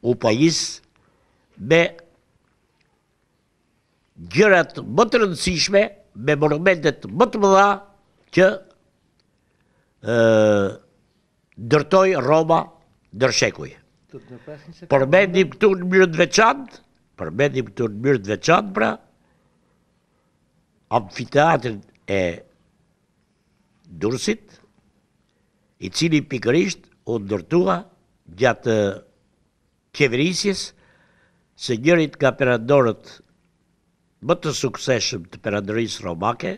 u pajis me gjërat më të rëndësishme, me monumentet më të mëdha që ndërtoi Roma ndër shekuj. Përmendim këtu në mënyrë të veçantë, përmendim këtu në mënyrë të veçantë pra amfiteatrin e Durrësit, i cili pikërisht u ndërtua gjatë qeverisjes së njërit nga perandorët më të suksesshëm të Perandorisë Romake,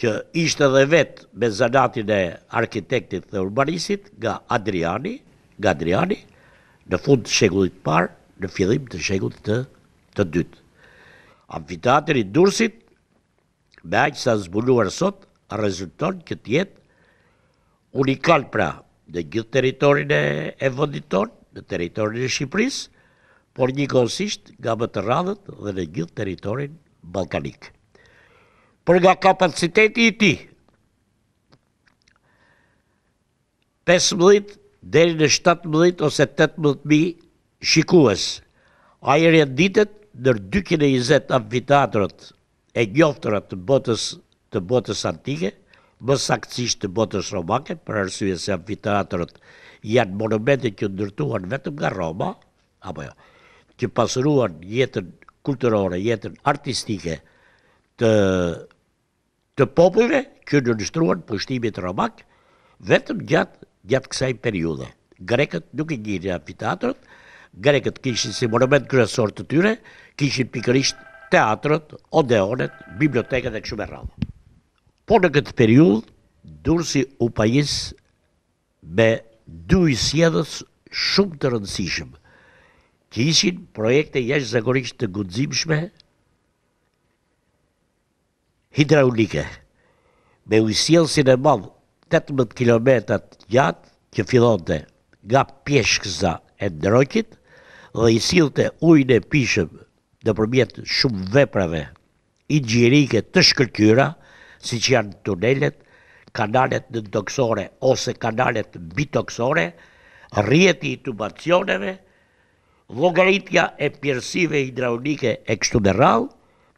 që ishte dhe vetë me zanatin e arkitektit dhe urbanistit, nga Adriani, nga Adriani, në fund të shekullit të parë, në fillim të shekullit të të dytë. Amfiteatri i Durrësit me aq sa është zbuluar sot rezulton që të jetë unikal pra në gjithë territorin e vendit tonë, në territorin e Shqipërisë, por njëkohësisht nga më të rrallët dhe në gjithë territorin ballkanik. Për nga kapaciteti i tij, Pesëmbëdhjetë deri në shtatëmbëdhjetë ose tetëmbëdhjetë mijë shikues, ai renditet ndër dyqind e njëzet amfiteatrot e njoftura të botës të botës antike, më saktësisht të botës romake, për arsye se amfiteatrot janë monumente që u ndërtuan vetëm nga Roma, apo jo, që pasuruan jetën kulturore, jetën artistike të të popujve që iu nënshtruan pushtimit romak vetëm gjatë gjatë kësaj periudhe. Grekët nuk i njihin amfiteatrët, grekët kishin si monument kryesor të tyre, kishin pikërisht teatrët, odeonet, bibliotekët e kështu me radhë. Por në këtë periudhë, Durrësi u pajis me dy ujësjellës shumë të rëndësishëm, që ishin projekte jashtëzakonisht të guximshme hidraulike me ujësjellësin e madh tetëmbëdhjetë kilometra të gjatë që fillonte nga Pjeshkëza e Ndroqit dhe i sillte ujin e pijshëm nëpërmjet shumë veprave inxhinierike të shkëlqyera siç janë tunelet, kanalet nëntokësore ose kanalet mbitokësore, rrjeti i tubacioneve, llogaritja e pjerrësive hidraulike e kështu me radhë,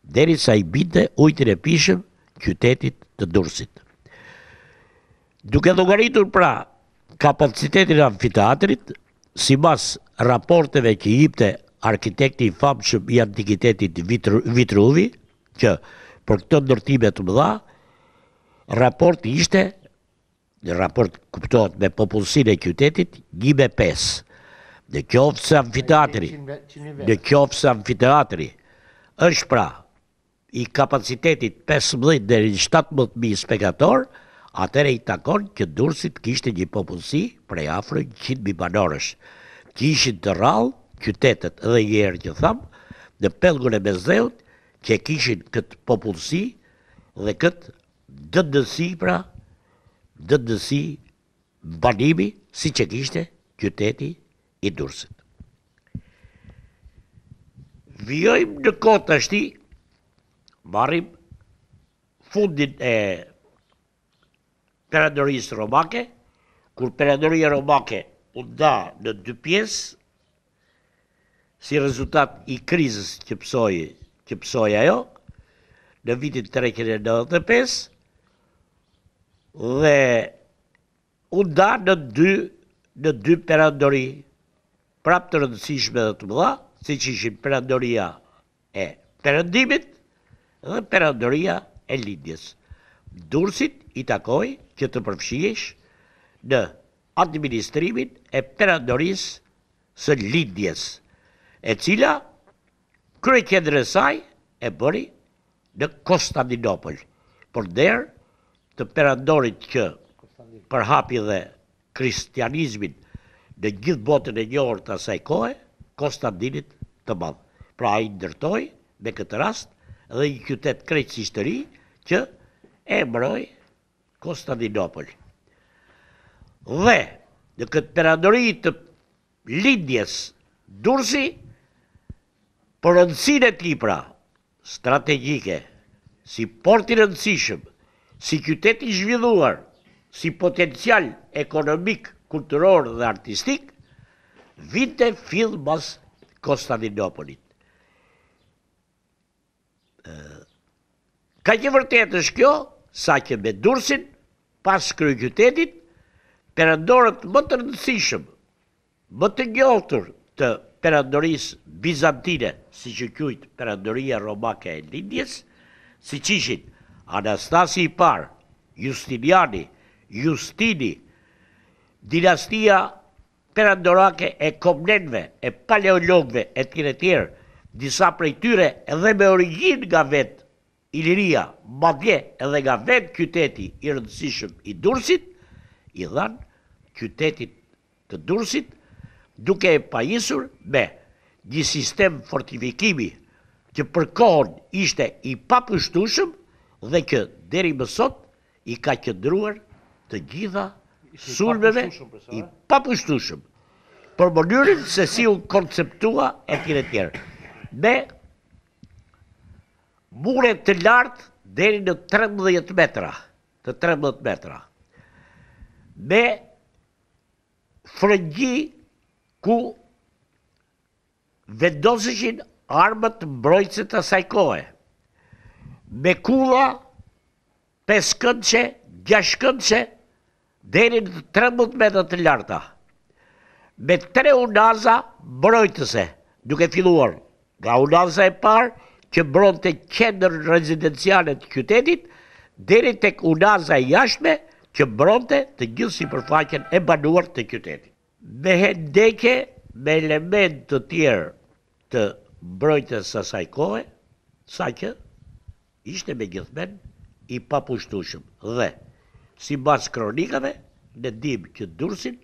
derisa i binte ujtin e pijshëm qytetit të Durrësit. Duke llogaritur pra kapacitetin e amfiteatrit, sipas raporteve që jipte arkitekti i famshëm i antikitetit Vitruvi, që për këto ndërtime të mëdha, raporti ishte Në raport kuptohet me popullsinë e qytetit një me pesë. Në qoftë se amfiteatri, në qoftë se amfiteatri është pra i kapacitetit pesëmbëdhjetë deri në shtatëmbëdhjetë mijë spektatorë, atëherë i takon që Durrësi të kishte një popullsi prej afro njëqind mijë banorësh, që ishin të rrallë qytetet edhe një herë që thamë, në pellgun e Mesdheut, që e kishin këtë popullsi dhe këtë Dëndësi pra dëndësi banimi siç e kishte qyteti i Durrësit. Vijojmë në kohë tashti, marrim fundin e perandorisë romake, kur perandoria romake u nda në dy pjesë, Si rezultat i krizës që pësoi, që pësoi ajo në vitin 395 dhe u nda në dy në dy perandori pra më të rëndësishme dhe të mëdha, siç ishin perandoria e Perëndimit dhe Perandoria e Lindjes. Durrësit i takoi që të përfshihesh në administrimin e Perandorisë së Lindjes, e cila kryeqendër e saj e bëri në Konstantinopol, për nder të Perandorit që përhapi dhe kristianizmin në gjithë botën e njohur të asaj kohe, Konstantinit të Madh. Pra ai ndërtoi me këtë rast dhe një qytet krejtësisht të ri që e emëroi Konstantinopol. Dhe në këtë perandori të Lindjes, Durrësi, për rëndësinë e tij pra, strategjike, si port i rëndësishëm, si qytet i zhvilluar, si potencial ekonomik, kulturor dhe artistik, vinte fill mas Konstantinopolit. Kaq e vërtetë është kjo, sa që me Durrësin, pas kryeqytetit, perandorët më të rëndësishëm, më të njohtur të Perandorisë Bizantine, siç u quajt Perandoria Romake e Lindjes, siç ishin Anastasi i Parë, Justiniani, Justini, dinastia perandorake e komnenëve e paleologëve etj etj disa prej tyre edhe me origjinë nga vetë Iliria madje edhe nga vetë qyteti i rëndësishëm i Durrësit i dhanë qytetit të Durrësit duke e pajisur me një sistem fortifikimi që për kohën ishte i papushtueshëm dhe që deri më sot i ka qëndruar të gjitha sulmeve i papushtushëm për mënyrën se si u konceptua etj etj. Me mure të lartë deri në 13 metra, të 13 metra. Me frëngji ku Vendoseshin armët mbrojtëse të asaj kohe, me kulla pesëkëndëshe, gjashtkëndëshe deri në trembëdhjetë metra të larta, me tre unaza mbrojtëse, duke filluar nga unaza e parë që mbronte qendrën rezidenciale të qytetit deri tek unaza e jashtme që mbronte të gjithë sipërfaqen e banuar të qytetit. Me hendeqe, me elementë të tjerë të mbrojtjes së asaj kohe, sa që ishte me gjithë mend i papushtushëm dhe, sipas kronikave, ne dimë që Durrësin,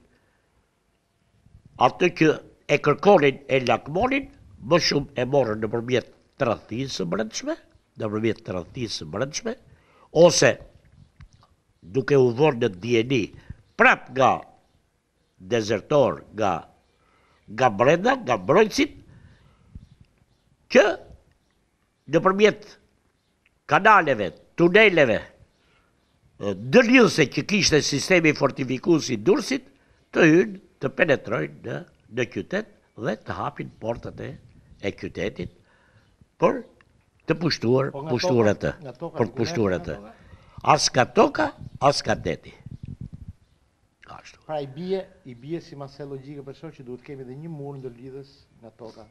ata që e kërkonin e lakmonin, më shumë e morën nëpërmjet tradhtisë së brendshme, nëpërmjet tradhtisë së brendshme, ose duke u vënë në dijeni prap nga dezertorë nga nga brenda, nga mbrojtësit, që nëpërmjet kanaleve, tuneleve, ndërlidhëse që kishte sistemi fortifikues i Durrësit, të hyjnë, të penetrojnë në në qytet dhe të hapin portat e e qytetit për të pushtuar, po pushtuar atë, për të pushtuar atë. As ka toka, as ka deti. Ashtu. Pra i bie, i bie si mase logjike për sot që duhet të kemi dhe një mur ndërlidhës nga toka,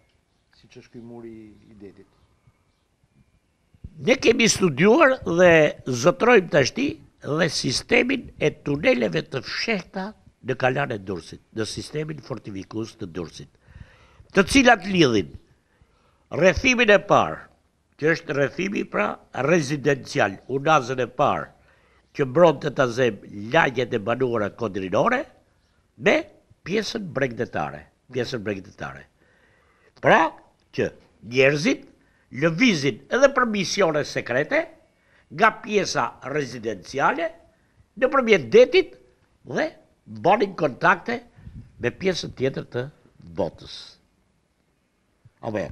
siç është ky muri i detit. Ne kemi studiuar dhe zotërojmë tashti dhe sistemin e tuneleve të fshehta në Kalan e Durrësit, në sistemin fortifikues të Durrësit, të cilat lidhin rrethimin e parë Që është rrethimi pra rezidencial, unazën e parë që mbronte ta zëmë lagjet e banuara kodrinore me pjesën bregdetare, pjesën bregdetare. Pra që njerëzit lëvizin edhe për misione sekrete nga pjesa rezidenciale nëpërmjet detit dhe mbanin kontakte me pjesën tjetër të botës.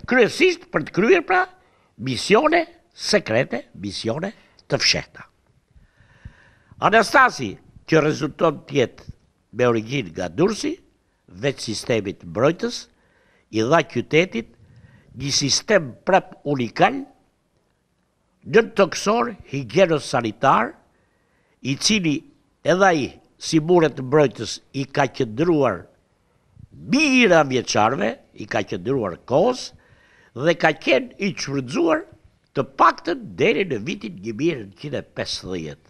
Kryesisht për të kryer pra misione sekrete, misione të fshehta. Anastasi, që rezulton të jetë me origjinë nga Durrësi, veç sistemit mbrojtës, i dha qytetit një sistem prap unikal Nëntokësor higjieno-sanitar, i cili edhe ai si muret mbrojtës i ka qëndruar mijëvjeçarëve, i ka qëndruar kohës dhe ka qenë i çfrytëzuar të paktën deri në vitin një mijë e nëntëqind e pesëdhjetë.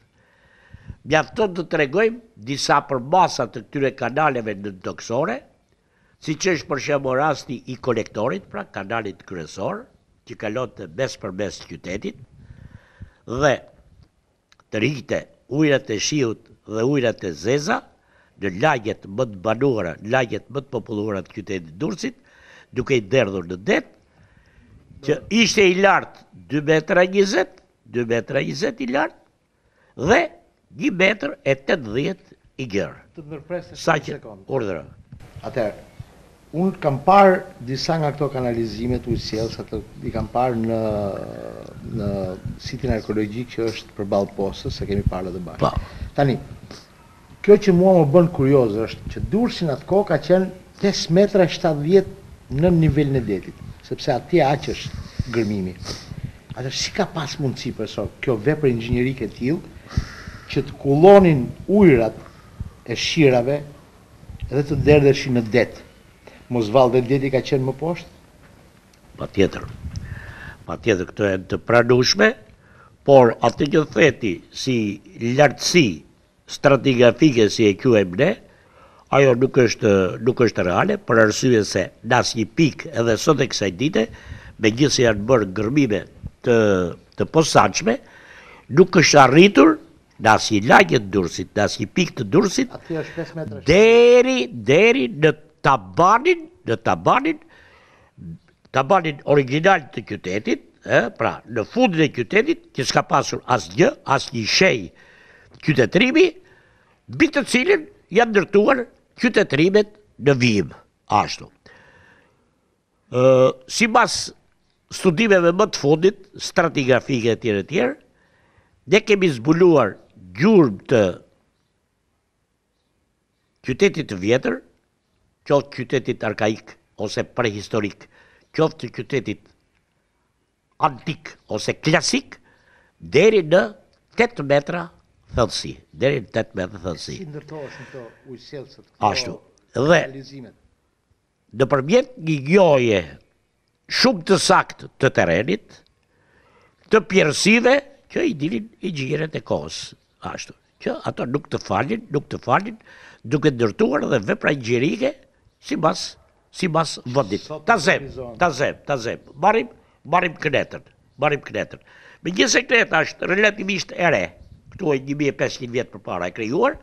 Mjafton të tregojmë disa përmasa të këtyre kanaleve nëntokësore, siç është për shembull rasti i kolektorit, pra kanalit kryesor që kalonte mes për mes qytetit dhe tërhiqte ujërat e shiut dhe ujërat e zeza në lagjet më të banuara, në lagjet më të populluara të qytetit të Durrësit, duke i derdhur në det, që ishte i lartë 2 metra 20, 2 metra 20 i lartë, Dhe një metër e tetëdhjetë i gjerë. Të të ndërpresë një sekondë. Urdhëro. Atëherë, unë kam parë disa nga këto kanalizimet, ujësjellës, i kam parë në në sitin arkeologjik që është përballë postës, se kemi parë edhe bashkë. Po. Tani, Kjo që mua më bën kurioz është që Durrësi në atë kohë ka qenë tetë metra e shtatëdhjetë nën nivelin e detit, sepse atje aq është gërmimi. Atëherë si ka pas mundësi profesor kjo vepër inxhinierike e tillë që të kullonin ujërat e shirave dhe të derdheshin në det? Mos vallë dhe deti ka qenë më poshtë? Patjetër. Patjetër këto janë të pranueshme, por atë që the ti si lartësi stratigrafike si e quajmë ne, ajo nuk është nuk është reale për arsye se në asnjë pikë edhe sot e kësaj dite, megjithëse janë bërë gërmime të të posaçme, nuk është arritur në asnjë lagje të Durrësit, në asnjë pikë të Durrësit, deri deri në tabanin, në tabanin Tabanin origjinal të qytetit, ë, pra, në fundin e qytetit, që s'ka pasur asgjë, asnjë shenjë qytetërimi, mbi të cilin janë ndërtuar qytetërimet në vijim. Ashtu. Ë, sipas studimeve më të fundit, stratigrafike etj etj, ne kemi zbuluar gjurmë të Qytetit të vjetër, qoftë qytetit arkaik ose prehistorik, qoftë qytetit antik ose klasik, deri në tetë metra thellësi, deri në tetë metra thellësi. Si ndërtoheshin këto ujësjellësat, këto Ashtu. Dhe, nëpërmjet një gjeo shumë të saktë të terrenit, të pjerrësive që i dilin inxhinierët e kohës, ashtu, që ato nuk të falin, nuk të falin, duke ndërtuar dhe vepra inxhinierike, simbas, simbas vendit. Ta zëmë, ta zëmë, ta zëmë, marrim, marrim kënetën, marrim kënetën. Megjithëse këneta është relativisht e re, këtu e 1500 vjet përpara e krijuar,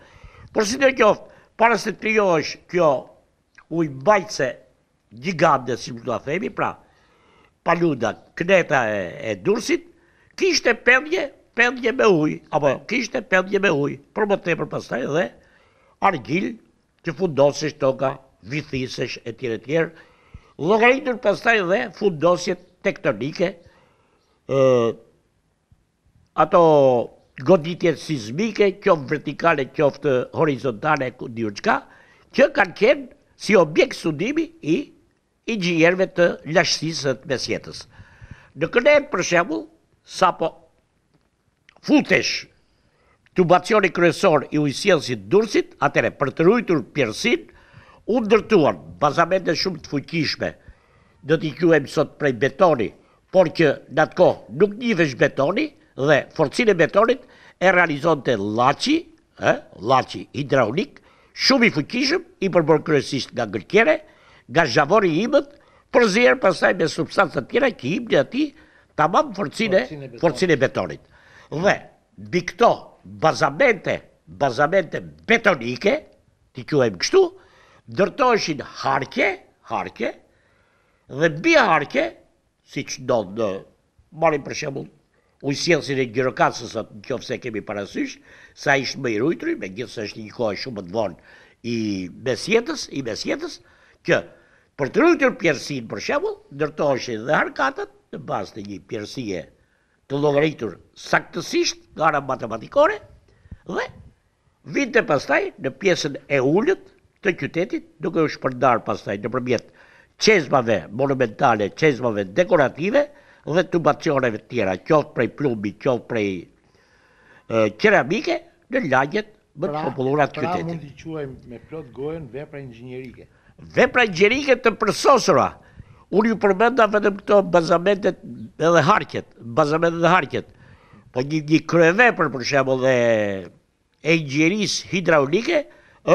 por sidoqoftë, para se të krijohesh kjo ujëmbajtëse gjigante, siç do ta themi, pra Paluda, këneta e Durrësit, kishte pendje, pendje me ujë, apo kishte pendje me ujë, por më tepër pastaj dhe argjilë që fundosesh toka, vithisesh e tjere tjere, llogaritur pastaj dhe fundosjet tektonike, Ato goditje sizmike, qoftë vertikale, qoftë horizontale e diçka, që kanë qenë si objekt studimi i inxhinierëve të lashtësisë dhe të mesjetës. Në Kënetë, për shembull, sapo futesh tubacioni kryesor i ujësjellësit të Durrësit, atëherë për të ruajtur pjerrësinë, u ndërtuan bazamente shumë të fuqishme, do t'i quajmë sot prej betoni, por që n'atë kohë nuk njihesh betoni dhe forcinë e betonit e realizonte llaçi, ë, llaçi hidraulik, shumë i fuqishëm, i përbërë kryesisht nga gëlqere, nga zhavori i imët, përzier pastaj me substanca të tjera që i jipnin atij tamam forcinë e, forcinë e betonit. Dhe, mbi këto bazamente, bazamente betonike, t'i quajmë kështu, ndërtoheshin harqe, harqe, Dhe mbi harqe, siç ndodh, marrim për shembull ujësjellësin e Gjirokastrës sot në qoftë se kemi parasysh se ai është më i rujturi, megjithëse është i një kohe shumë më të vonë i mesjetës, i mesjetës, që për të rujtur pjerrësinë për shembull, ndërtoheshin dhe harkatat në bazë të një pjerrësie të llogaritur saktësisht nga ana matematikore dhe Vinte pastaj në pjesën e ulët të qytetit, duke u shpërndarë pastaj nëpërmjet çezmave monumentale, çezmave dekorative dhe tubacioneve të tjera, qoftë prej plumbi, qoftë prej qeramike, në lagjet më të popullura të qytetit. Pra, pra mund t'i quajmë me plot gojën vepra inxhinierike. Vepra inxhinierike të përsosura, unë ju përmenda vetëm këto bazamentet edhe harqet, bazamentet dhe harqet. Po një, një kryevepër për shembull dhe e inxhinierisë hidraulike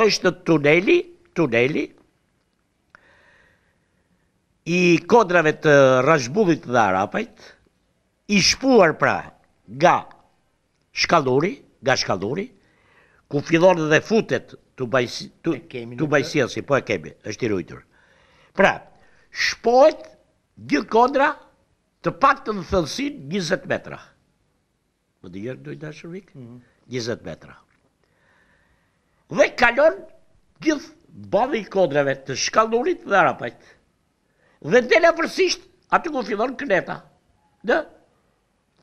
është tuneli, tuneli i kodrave të Rashbullit dhe Arapajt, I shpuar pra nga Shkallnuri, nga Shkallnuri, ku fillon dhe futet tu bajsi, tu, tu bajsiasi, po e kemi, është i rujtur. Pra, shpohet gjithë kodra të paktën në thellësinë 20 metra. Më dhe jërë dojnë dashër vik? 20 metra. Dhe kalon gjithë balli i kodrave të Shkallnurit dhe Arapajt. Dhe del afërsisht aty ku fillon këneta. Në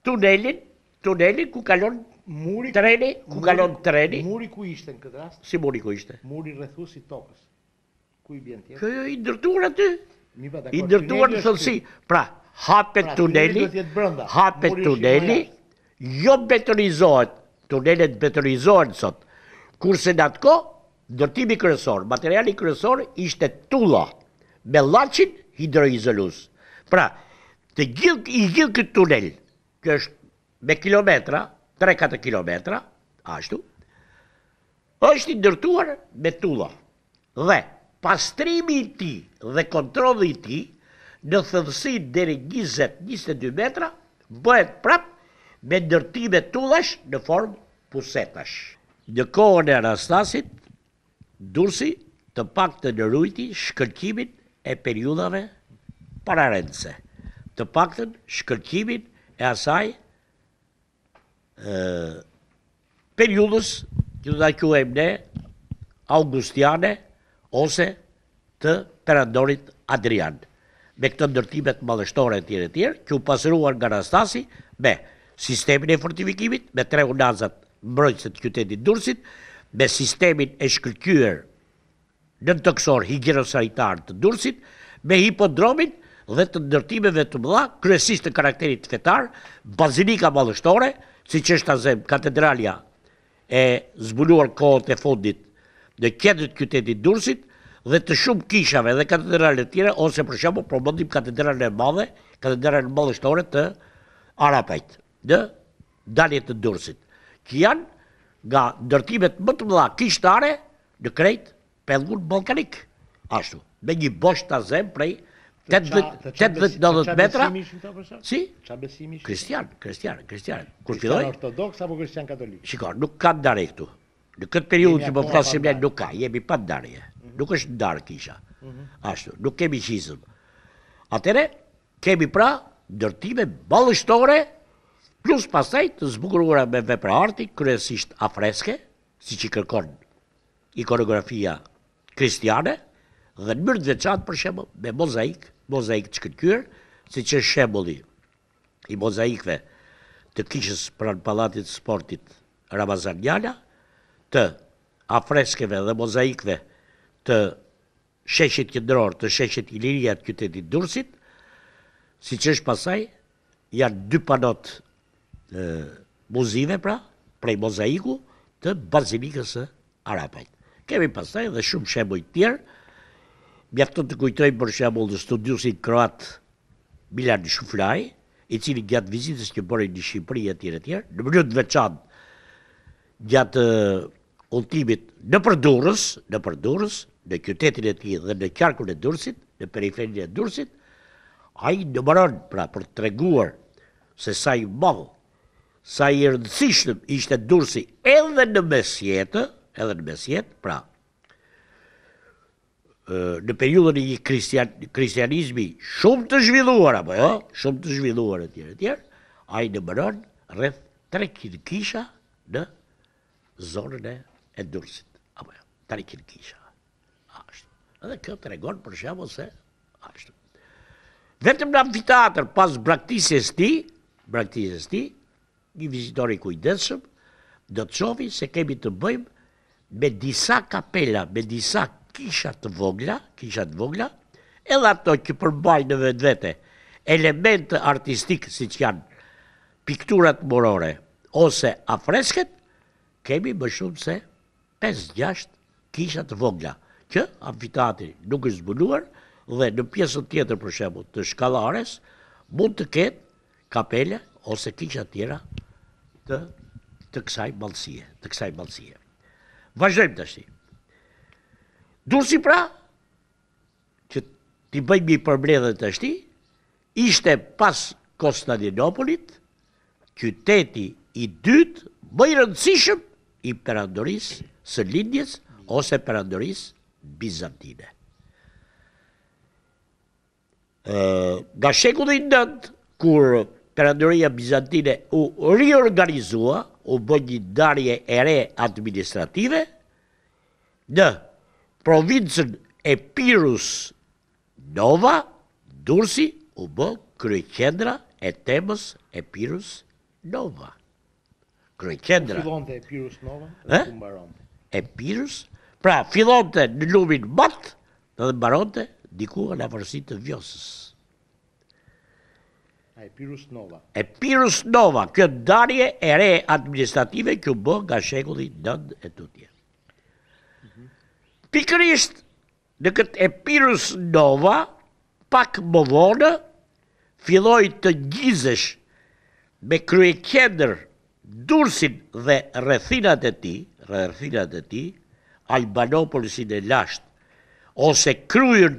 tunelin, tunelin ku kalon muri treni, ku kalon treni. Muri ku ishte në këtë rast? Si muri ku ishte? Muri rrethues i tokës. Ku i bjen të jetë? Kjo i ndërtuar aty. I ndërtuar në thellësi. Pra, hapet pra, tuneli, hapet tuneli, jo betonizohet, tunelet betonizohen sot. Kurse në atë kohë, Ndërtimi kryesor, materiali kryesor ishte tulla me llaçin hidroizolus. Pra, të gjithë, i gjithë ky tunel, që është me kilometra, 3-4 kilometra, ashtu, është i ndërtuar me tulla. Dhe pastrimi i tij dhe kontrolli i tij në thellësi deri 20-22 metra bëhet prapë me ndërtime tullash në formë pusetash. Në kohën e Anastasit, Durrësi të paktën rujti shkëlqimin e periudhave pararendëse, të paktën shkëlqimin e asaj periudhës që do ta quajmë ne augustiane ose të perandorit Adrian, me këto ndërtimet madhështore etj etj, që u pasuruan nga Anastasi, me sistemin e fortifikimit, me tre unazat mbrojtëse të qytetit Durrësit, me sistemin e shkëlqyer nëntokësor higjieno-sanitar të Durrësit, me hipodromin dhe të ndërtimeve të mëdha, kryesisht të karakterit fetar, bazilika madhështore, siç është, ta them, katedralja e zbuluar kohët e fundit në qendër të qytetit Durrësit dhe të shumë kishave dhe katedrale të tjera, ose për shembull përmendim katedralen e madhe, katedralen madhështore të Arapajt, në dalje të Durrësit, që janë nga ndërtimet më të mëdha kishtare në krejt Pellgun ballkanik, ashtu, me një bosh ta zëmë prej 80-90 metra. Si? Ça besimi ishin? Kristian, kristian, kristian. Kur filloi? Kristian ortodoks apo kristian katolik? Shiko, nuk ka ndarje këtu. Në këtë periudhë që po flasim ne nuk ka, jemi pa ndarje. Mhm. Nuk është ndarë kisha. Mhm. Ashtu, nuk kemi skizëm. Atëherë, kemi pra ndërtime madhështore, plus pastaj të zbukuruara me vepra arti, kryesisht afreske, siç i kërkon Ikonografia kristiane dhe në mënyrë të veçantë për shembull me mozaik, mozaik të shkëlqyer, siç është shembulli i mozaikëve të kishës pranë pallatit të sportit Ramazan Njala, të afreskeve dhe mozaikëve të sheshit qendror të sheshit Iliria të qytetit Durrësit, siç është pastaj, janë dy panot muzive pra, prej mozaiku të bazilikës së Arapajt. Kemi pastaj dhe shumë shembuj të tjerë, mjafton të kujtojmë për shembull dhe studiusin kroat Milan Shuflaj, i cili gjatë vizitës që bëri në Shqipëri etjera etjera, në mënyrë të veçantë gjatë udhëtimit nëpër Durrës, nëpër Durrës, në qytetin e tij dhe në qarkun e Durrësit, në periferinë e Durrësit, ai numëron pra për të treguar se sa i madh, sa i rëndësishëm ishte Durrësi edhe në mesjetë, edhe në mesjetë, pra në periudhën e një kristianizmi shumë të zhvilluar, apo jo, shumë të zhvilluar etjera etjera, ai numëron rreth 300 kisha në zonën e e Durrësit apo jo. 300 kisha. Ashtu. Edhe kjo tregon për shembull se ashtu. Vetëm në amfiteatër pas braktisjes së tij, braktisjes së tij, një vizitor i kujdesshëm do të shofi se kemi të bëjmë me disa kapela, me disa kisha të vogla, kisha të vogla, edhe ato që përmbajnë në vetvete elementë artistikë siç janë Pikturat murore ose afresket kemi më shumë se pesë, gjashtë kisha të vogla që amfiteatri nuk është zbuluar dhe në pjesën tjetër për shembull të shkallares mund të ketë kapele ose kisha tjera të të kësaj madhësie, të kësaj madhësie. Vazhdojmë tashti. Durrësi pra që t'i bëjmë një përmbledhje tashti, ishte pas Konstantinopolit, qyteti i dytë më i rëndësishëm i Perandorisë së Lindjes ose Perandorisë Bizantine. Nga shekulli i nëntë, kur Perandoria Bizantine u riorganizua, u bë një ndarje e re administrative, Në provincën Epirus Nova, Durrësi u bë kryeqendra e temës Epirus Nova. Kryeqendra. Ku fillonte Epirus Nova? Ë? Ku mbaronte? Epirus, pra fillonte në lumin Mat dhe mbaronte diku në afërsi të Vjosës. Epirus Nova. Epirus Nova, kjo ndarje e re administrative që u bë nga shekulli nëntë e tutje. Mhm. Pikërisht në këtë Epirus Nova, pak më vonë, filloi të ngjizesh me kryeqendër Durrësin dhe rrethinat e tij, rrethinat e tij, Albanopolisin e lashtë ose Krujën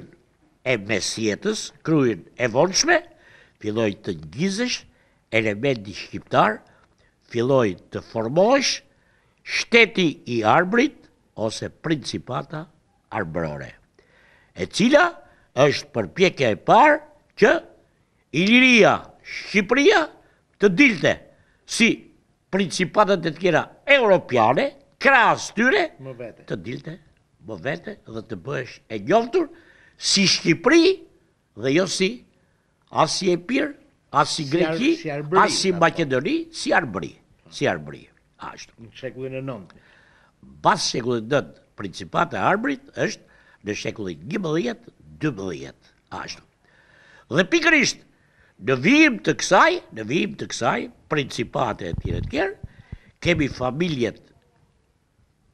e mesjetës Krujën e vonshme filloi të ngjizesh elementi shqiptar filloi të formohesh shteti i Arbrit ose principata arbërore e cila është përpjekja e parë që Iliria Shqipëria të dilte si principatat e tjera europiane, krahas tyre, të dilte më vete dhe të bëhesh e njoftur si Shqipëri dhe jo si as si Epir, as si Greqi, as si Maqedoni, si Arbëri, si Arbëri. Ashtu. Në shekullin e 9. Mbas shekullit 9, principata e Arbrit është në shekullin 11, 12. Ashtu. Dhe pikërisht Në vijim të kësaj, në vijim të kësaj, principate etj etj, kemi familjet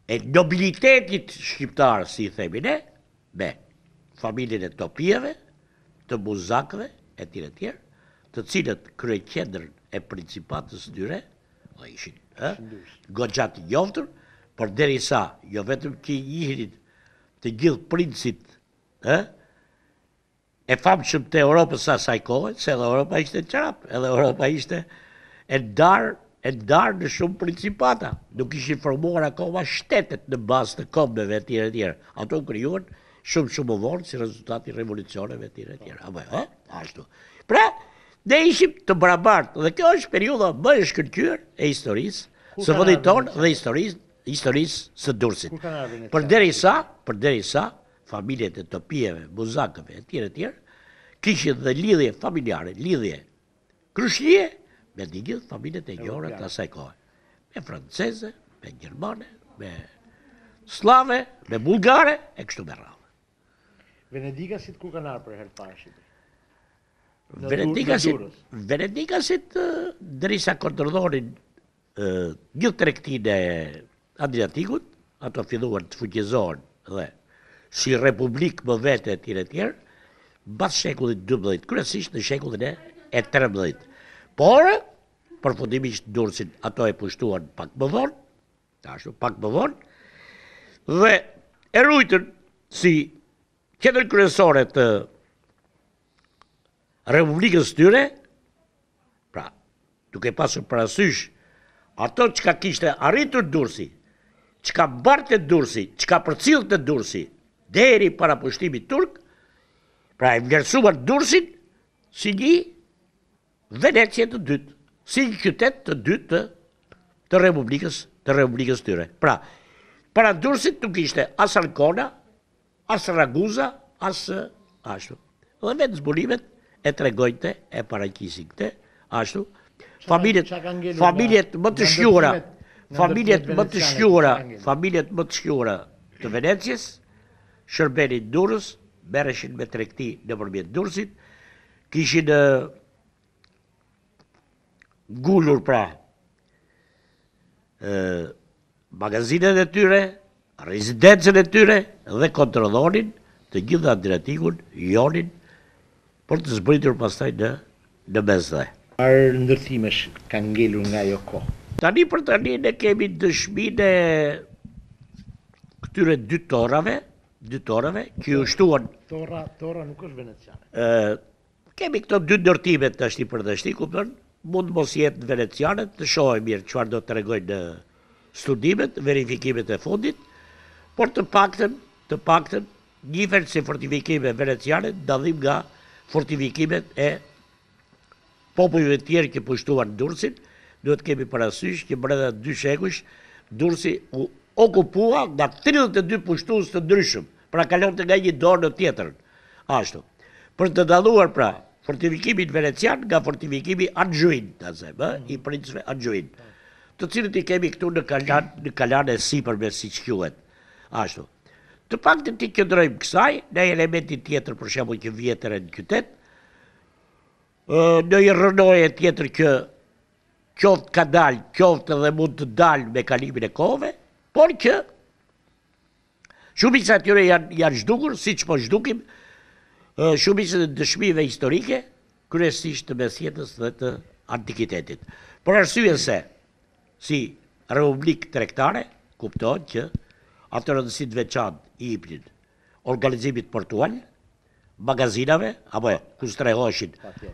e nobilitetit shqiptar, si i themi ne, me familjen e Topiajve, të Muzakëve etj etj, të cilat kryeqendrën e principatës së tyre, dhe ishin, ë, goxha të njoftur, përderisa jo vetëm që i njihnin të gjithë princit, ë, E famshëm të Europës së asaj kohe, se edhe Europa ishte prapë, edhe Europa ishte e ndarë, e ndarë në shumë principata. Nuk ishin formuar akoma shtetet në bazë të kombeve etj etj. Ato u krijuan shumë shumë më vonë si rezultat i revolucioneve etj etj. Apo jo, ëh, ashtu. Pra, ne ishim të barabartë dhe kjo është periudha më e shkëlqyer e historisë së vendit tonë dhe historisë historisë së Durrësit. Përderisa, përderisa familjet e Topiajve, Muzakëve, etj, etj, kishin dhe lidhje familjare, lidhje krushqie me të gjitha familjet e mëdha të asaj kohe. Me franceze, me gjermane, me sllave, me bulgare, e kështu me radhë. Venedikasit kur kanë ardhë për herë të parë në Shqipëri? Venedikasit, Venedikasit, derisa kontrollonin gjithë tregtinë e Adriatikut, ato filluan të fuqizohen dhe si republikë më vete e tjere tjere, mbas shekullit 12, kryesisht në shekullin e 13. Por, përfundimisht Durrësin ato e pushtuan pak më vonë, ashtu pak më vonë, dhe e rujtën si qendër kryesore të Republikës tyre, Pra, duke pasur parasysh ato çka kishte arritur Durrësi, çka mbarte Durrësi, çka përcillte Durrësi deri para pushtimit turk, pra e vlerësuar Durrësin si një Venecie të dytë, si një qytet të dytë të të Republikës, të Republikës tyre. Pra, para Durrësit nuk ishte as Ankona, As Raguza, as ashtu. Dhe vetë zbulimet e tregojnë të, e paraqisin këtë, ashtu. Familjet, familjet më të shquara, familjet më të shquara, familjet më të shquara të Venecias, shërbenin në Durrës, merreshin me tregti nëpërmjet Durrësit, kishin ngulur pra magazinat e tyre, rezidencën e tyre dhe kontrollonin të gjithë Adriatikun, Jonin për të zbritur pastaj në në Mesdhe. Çfarë ndërtimesh kanë ngelur nga ajo kohë? Tani për tani ne kemi dëshminë e këtyre dy torrave, dy torrave që u shtuan. Torra, torra nuk është veneciane. Ë Kemi këto dy ndërtime tashti për tashti, i kupton? Mund të mos jetë veneciane, të shohim mirë çfarë do të tregojnë studimet, verifikimet e fundit, por të paktën, të paktën njihen si fortifikime veneciane, dallim nga fortifikimet e popujve të tjerë që pushtuan Durrësin, duhet të kemi parasysh që brenda dy shekujsh Durrësi u okupua nga 32 pushtues të ndryshëm. Pra kalonte nga një dorë në tjetrën. Ashtu. Për të dalluar pra fortifikimin venecian nga fortifikimi anzhuin, ta zëmë, ë, i mhm. princëve anzhuinë, të cilët i kemi këtu në kalan, në kalan e sipërme siç quhet. Ashtu. Të paktën t'i qëndrojmë kësaj, ndonjë element tjetër për shembull që vjetër e në qytet, një rrënojë tjetër që qoftë ka dalë, qoftë dhe mund të dalë me kalimin e kohëve, por që Shumica e tyre janë janë zhdukur, siç po zhdukim shumicën e dëshmive historike, kryesisht të mesjetës dhe të antikitetit. Për arsyen se, si republikë tregtare, kuptohet që ato rëndësi të veçantë i jepnin organizimit portual, magazinave apo ku strehoheshin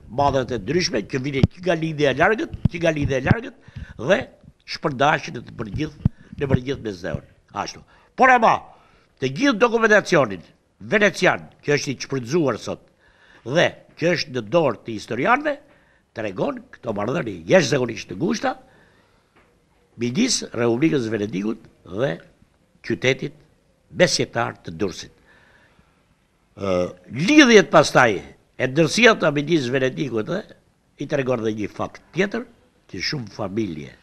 mallrat e ndryshme që vinin që nga lindja e largët, që nga lindja e largët dhe shpërndaheshin nëpër gjithë nëpër gjithë Mesdheun. Ashtu. Por ama, të gjithë dokumentacionin venecian që është i shpërnxuar sot dhe që është në dorë të historianëve tregon këto marrëdhënie jashtëzakonisht të ngushta midis Republikës së Venedikut dhe qytetit mesjetar të Durrësit. Lidhjet pastaj të ndërsjellta midis Venedikut dhe i tregon edhe një fakt tjetër që shumë familje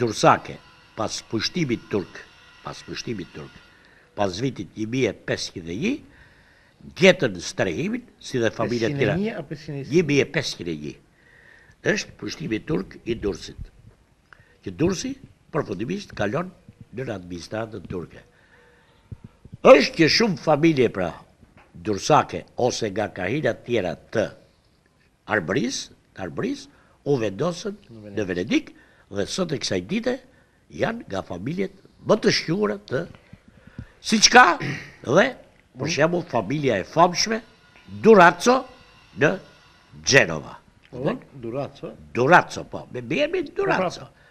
durrsake pas pushtimit turk, pas pushtimit turk, pas vitit një mijë e pesëqind e një, gjetën strehimin, si dhe familje të tjera. Pesëqind e një a pesëqind e njëzet? Një mijë e pesëqind e një. Është pushtimi turk i Durrësit. Që Durrësi përfundimisht kalon nën administratën turke. Është që shumë familje pra durrsake ose nga krahina të tjera të Arbërisë, të Arbërisë, u vendosën në Venedik dhe sot e kësaj dite janë nga familjet më të shquara të, siç ka dhe për shembull familja e famshme Durazzo në Genova. Durazzo? Durazzo, po, mbiemri Durazzo.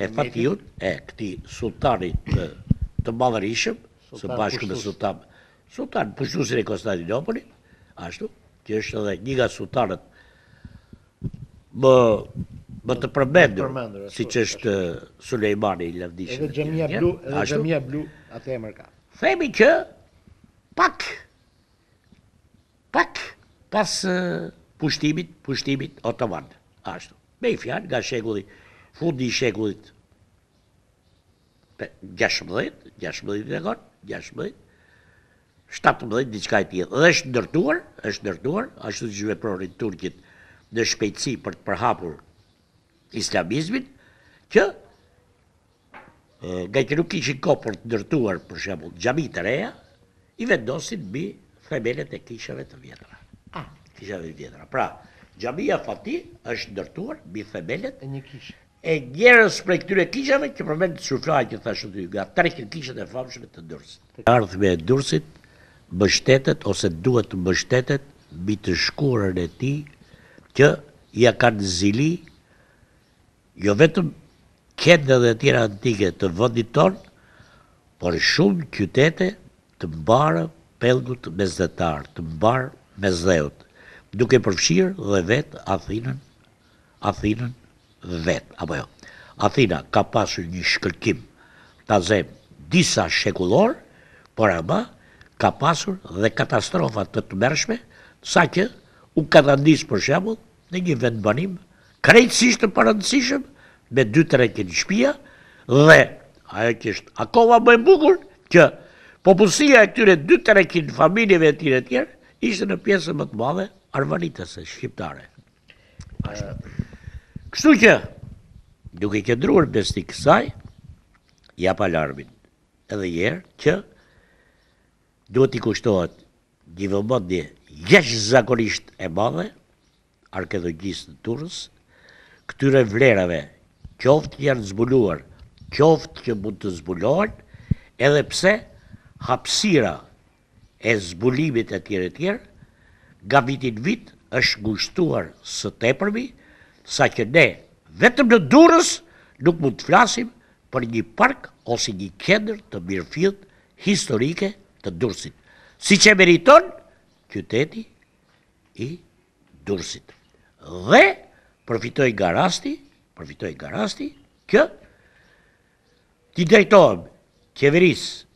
e Fatihut, e këtij sulltani të të madhërishëm, së bashku me sulltan, sulltan pushtuesin e Konstantinopolit, ashtu, që është edhe një nga sulltanët më më të përmendur, siç është Sulejmani i Lavdishëm. Edhe xhamia blu, edhe xhamia blu, atë emër ka. Themi që pak Pak pas pushtimit, pushtimit otoman, ashtu. Me një fjalë nga shekulli, fundi i shekullit 16, 16 e kon, 16, 17 diçka e tillë. Dhe është ndërtuar, është ndërtuar, ashtu siç vepronin turqit në shpejtësi për të përhapur islamizmin, që ngaqë nuk kishin kohë për të ndërtuar për shembull xhami të reja, i vendosnin mbi themelet e kishave të vjetra. Ah, kishave të vjetra. Pra, xhamia Fatih është ndërtuar mbi themelet e një kishe. E njërës prej këtyre kishave që përmend Shuflaj që thashë, nga 300 kishat e famshme të Durrësit. E ardhmja e Durrësit mbështetet ose duhet të mbështetet mbi të shkuarën e tij që ia kanë zili Jo vetëm qendra të tjera antike të vëndit tonë, por shumë qytete të mbarë pellgut mesdhetar, të mbarë Mesdheut, duke përfshirë dhe vetë Athinën, Athinën vetë, apo jo. Athina ka pasur një shkëlqim, ta zemë, disa shekullor, por ama ka pasur dhe katastrofa të tmerrshme, saqë u katandis për shembull në një vendbanim krejtësisht të parëndësishëm me dy treqind shtëpia dhe ajo që është akoma më e bukur që popullsia e këtyre dy treqind familjeve e tjere tjere ishte në pjesën më të madhe arvanitase, shqiptare. Kështu që, duke qëndruar besnik kësaj, jap alarmin edhe një herë që duhet t'i kushtohet Një vëmendje jashtëzakonisht e madhe arkeologjisë në Durrës, këtyre vlerave qoftë që janë zbuluar, qoftë që mund të zbulohen, edhe pse hapësira e zbulimit etj etj, nga viti në vit është ngushtuar së tepërmi, saqë ne vetëm në Durrës nuk mund të flasim për një park ose një qendër të mirëfilltë historike të Durrësit, siç e meriton qyteti i Durrësit. Dhe përfitoj nga rasti, përfitoj nga rasti që t'i drejtohem qeverisë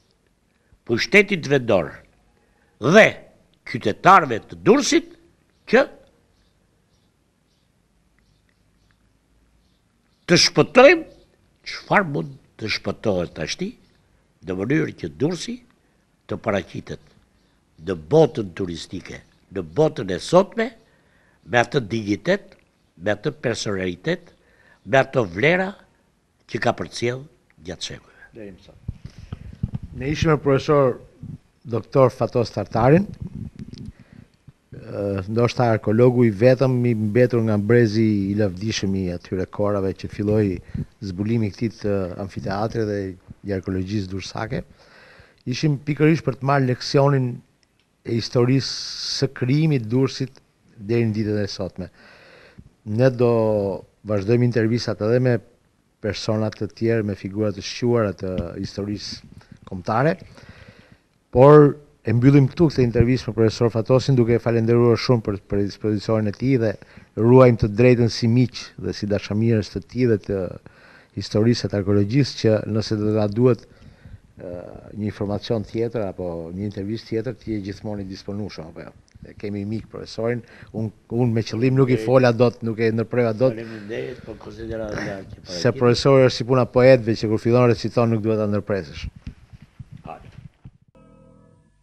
pushtetit vendor dhe qytetarëve të Durrësit që Të shpëtojmë çfarë mund të shpëtohet tashti në mënyrë që Durrësi të paraqitet në botën turistike, në botën e sotme me atë dinjitet, me atë personalitet, me ato vlera që ka përcjellë gjatë shekujve. Deri më sot. Ne ishim me profesor doktor Fatos Tartarin, Ndoshta arkeologu i vetëm i mbetur nga brezi i lavdishëm i atyre kohërave që filloi zbulimi i këtij të amfiteatrit dhe i arkeologjisë durrsake, ishim pikërisht për të marrë leksionin e historisë së krijimit të Durrësit deri në ditët e sotme. Ne do vazhdojmë intervistat edhe me persona të tjerë me figura të shquara të historisë kombëtare. Por e mbyllim këtu këtë intervistë me profesor Fatosin duke e falenderuar shumë për predispozicionin e tij dhe ruajmë të drejtën si miq dhe si dashamirës të tij dhe të historisë e të arkeologjisë që nëse do të na duhet Një informacion tjetër apo një intervistë tjetër ti je gjithmonë i disponueshëm apo jo? Kemi mik profesorin, unë unë me qëllim nuk i fola dot, nuk e ndërpreva dot. Faleminderit për konsideratën e lartë që po e Se profesori është si puna e poetëve që kur fillon reciton nuk duhet ta ndërpresësh. Faleminderit.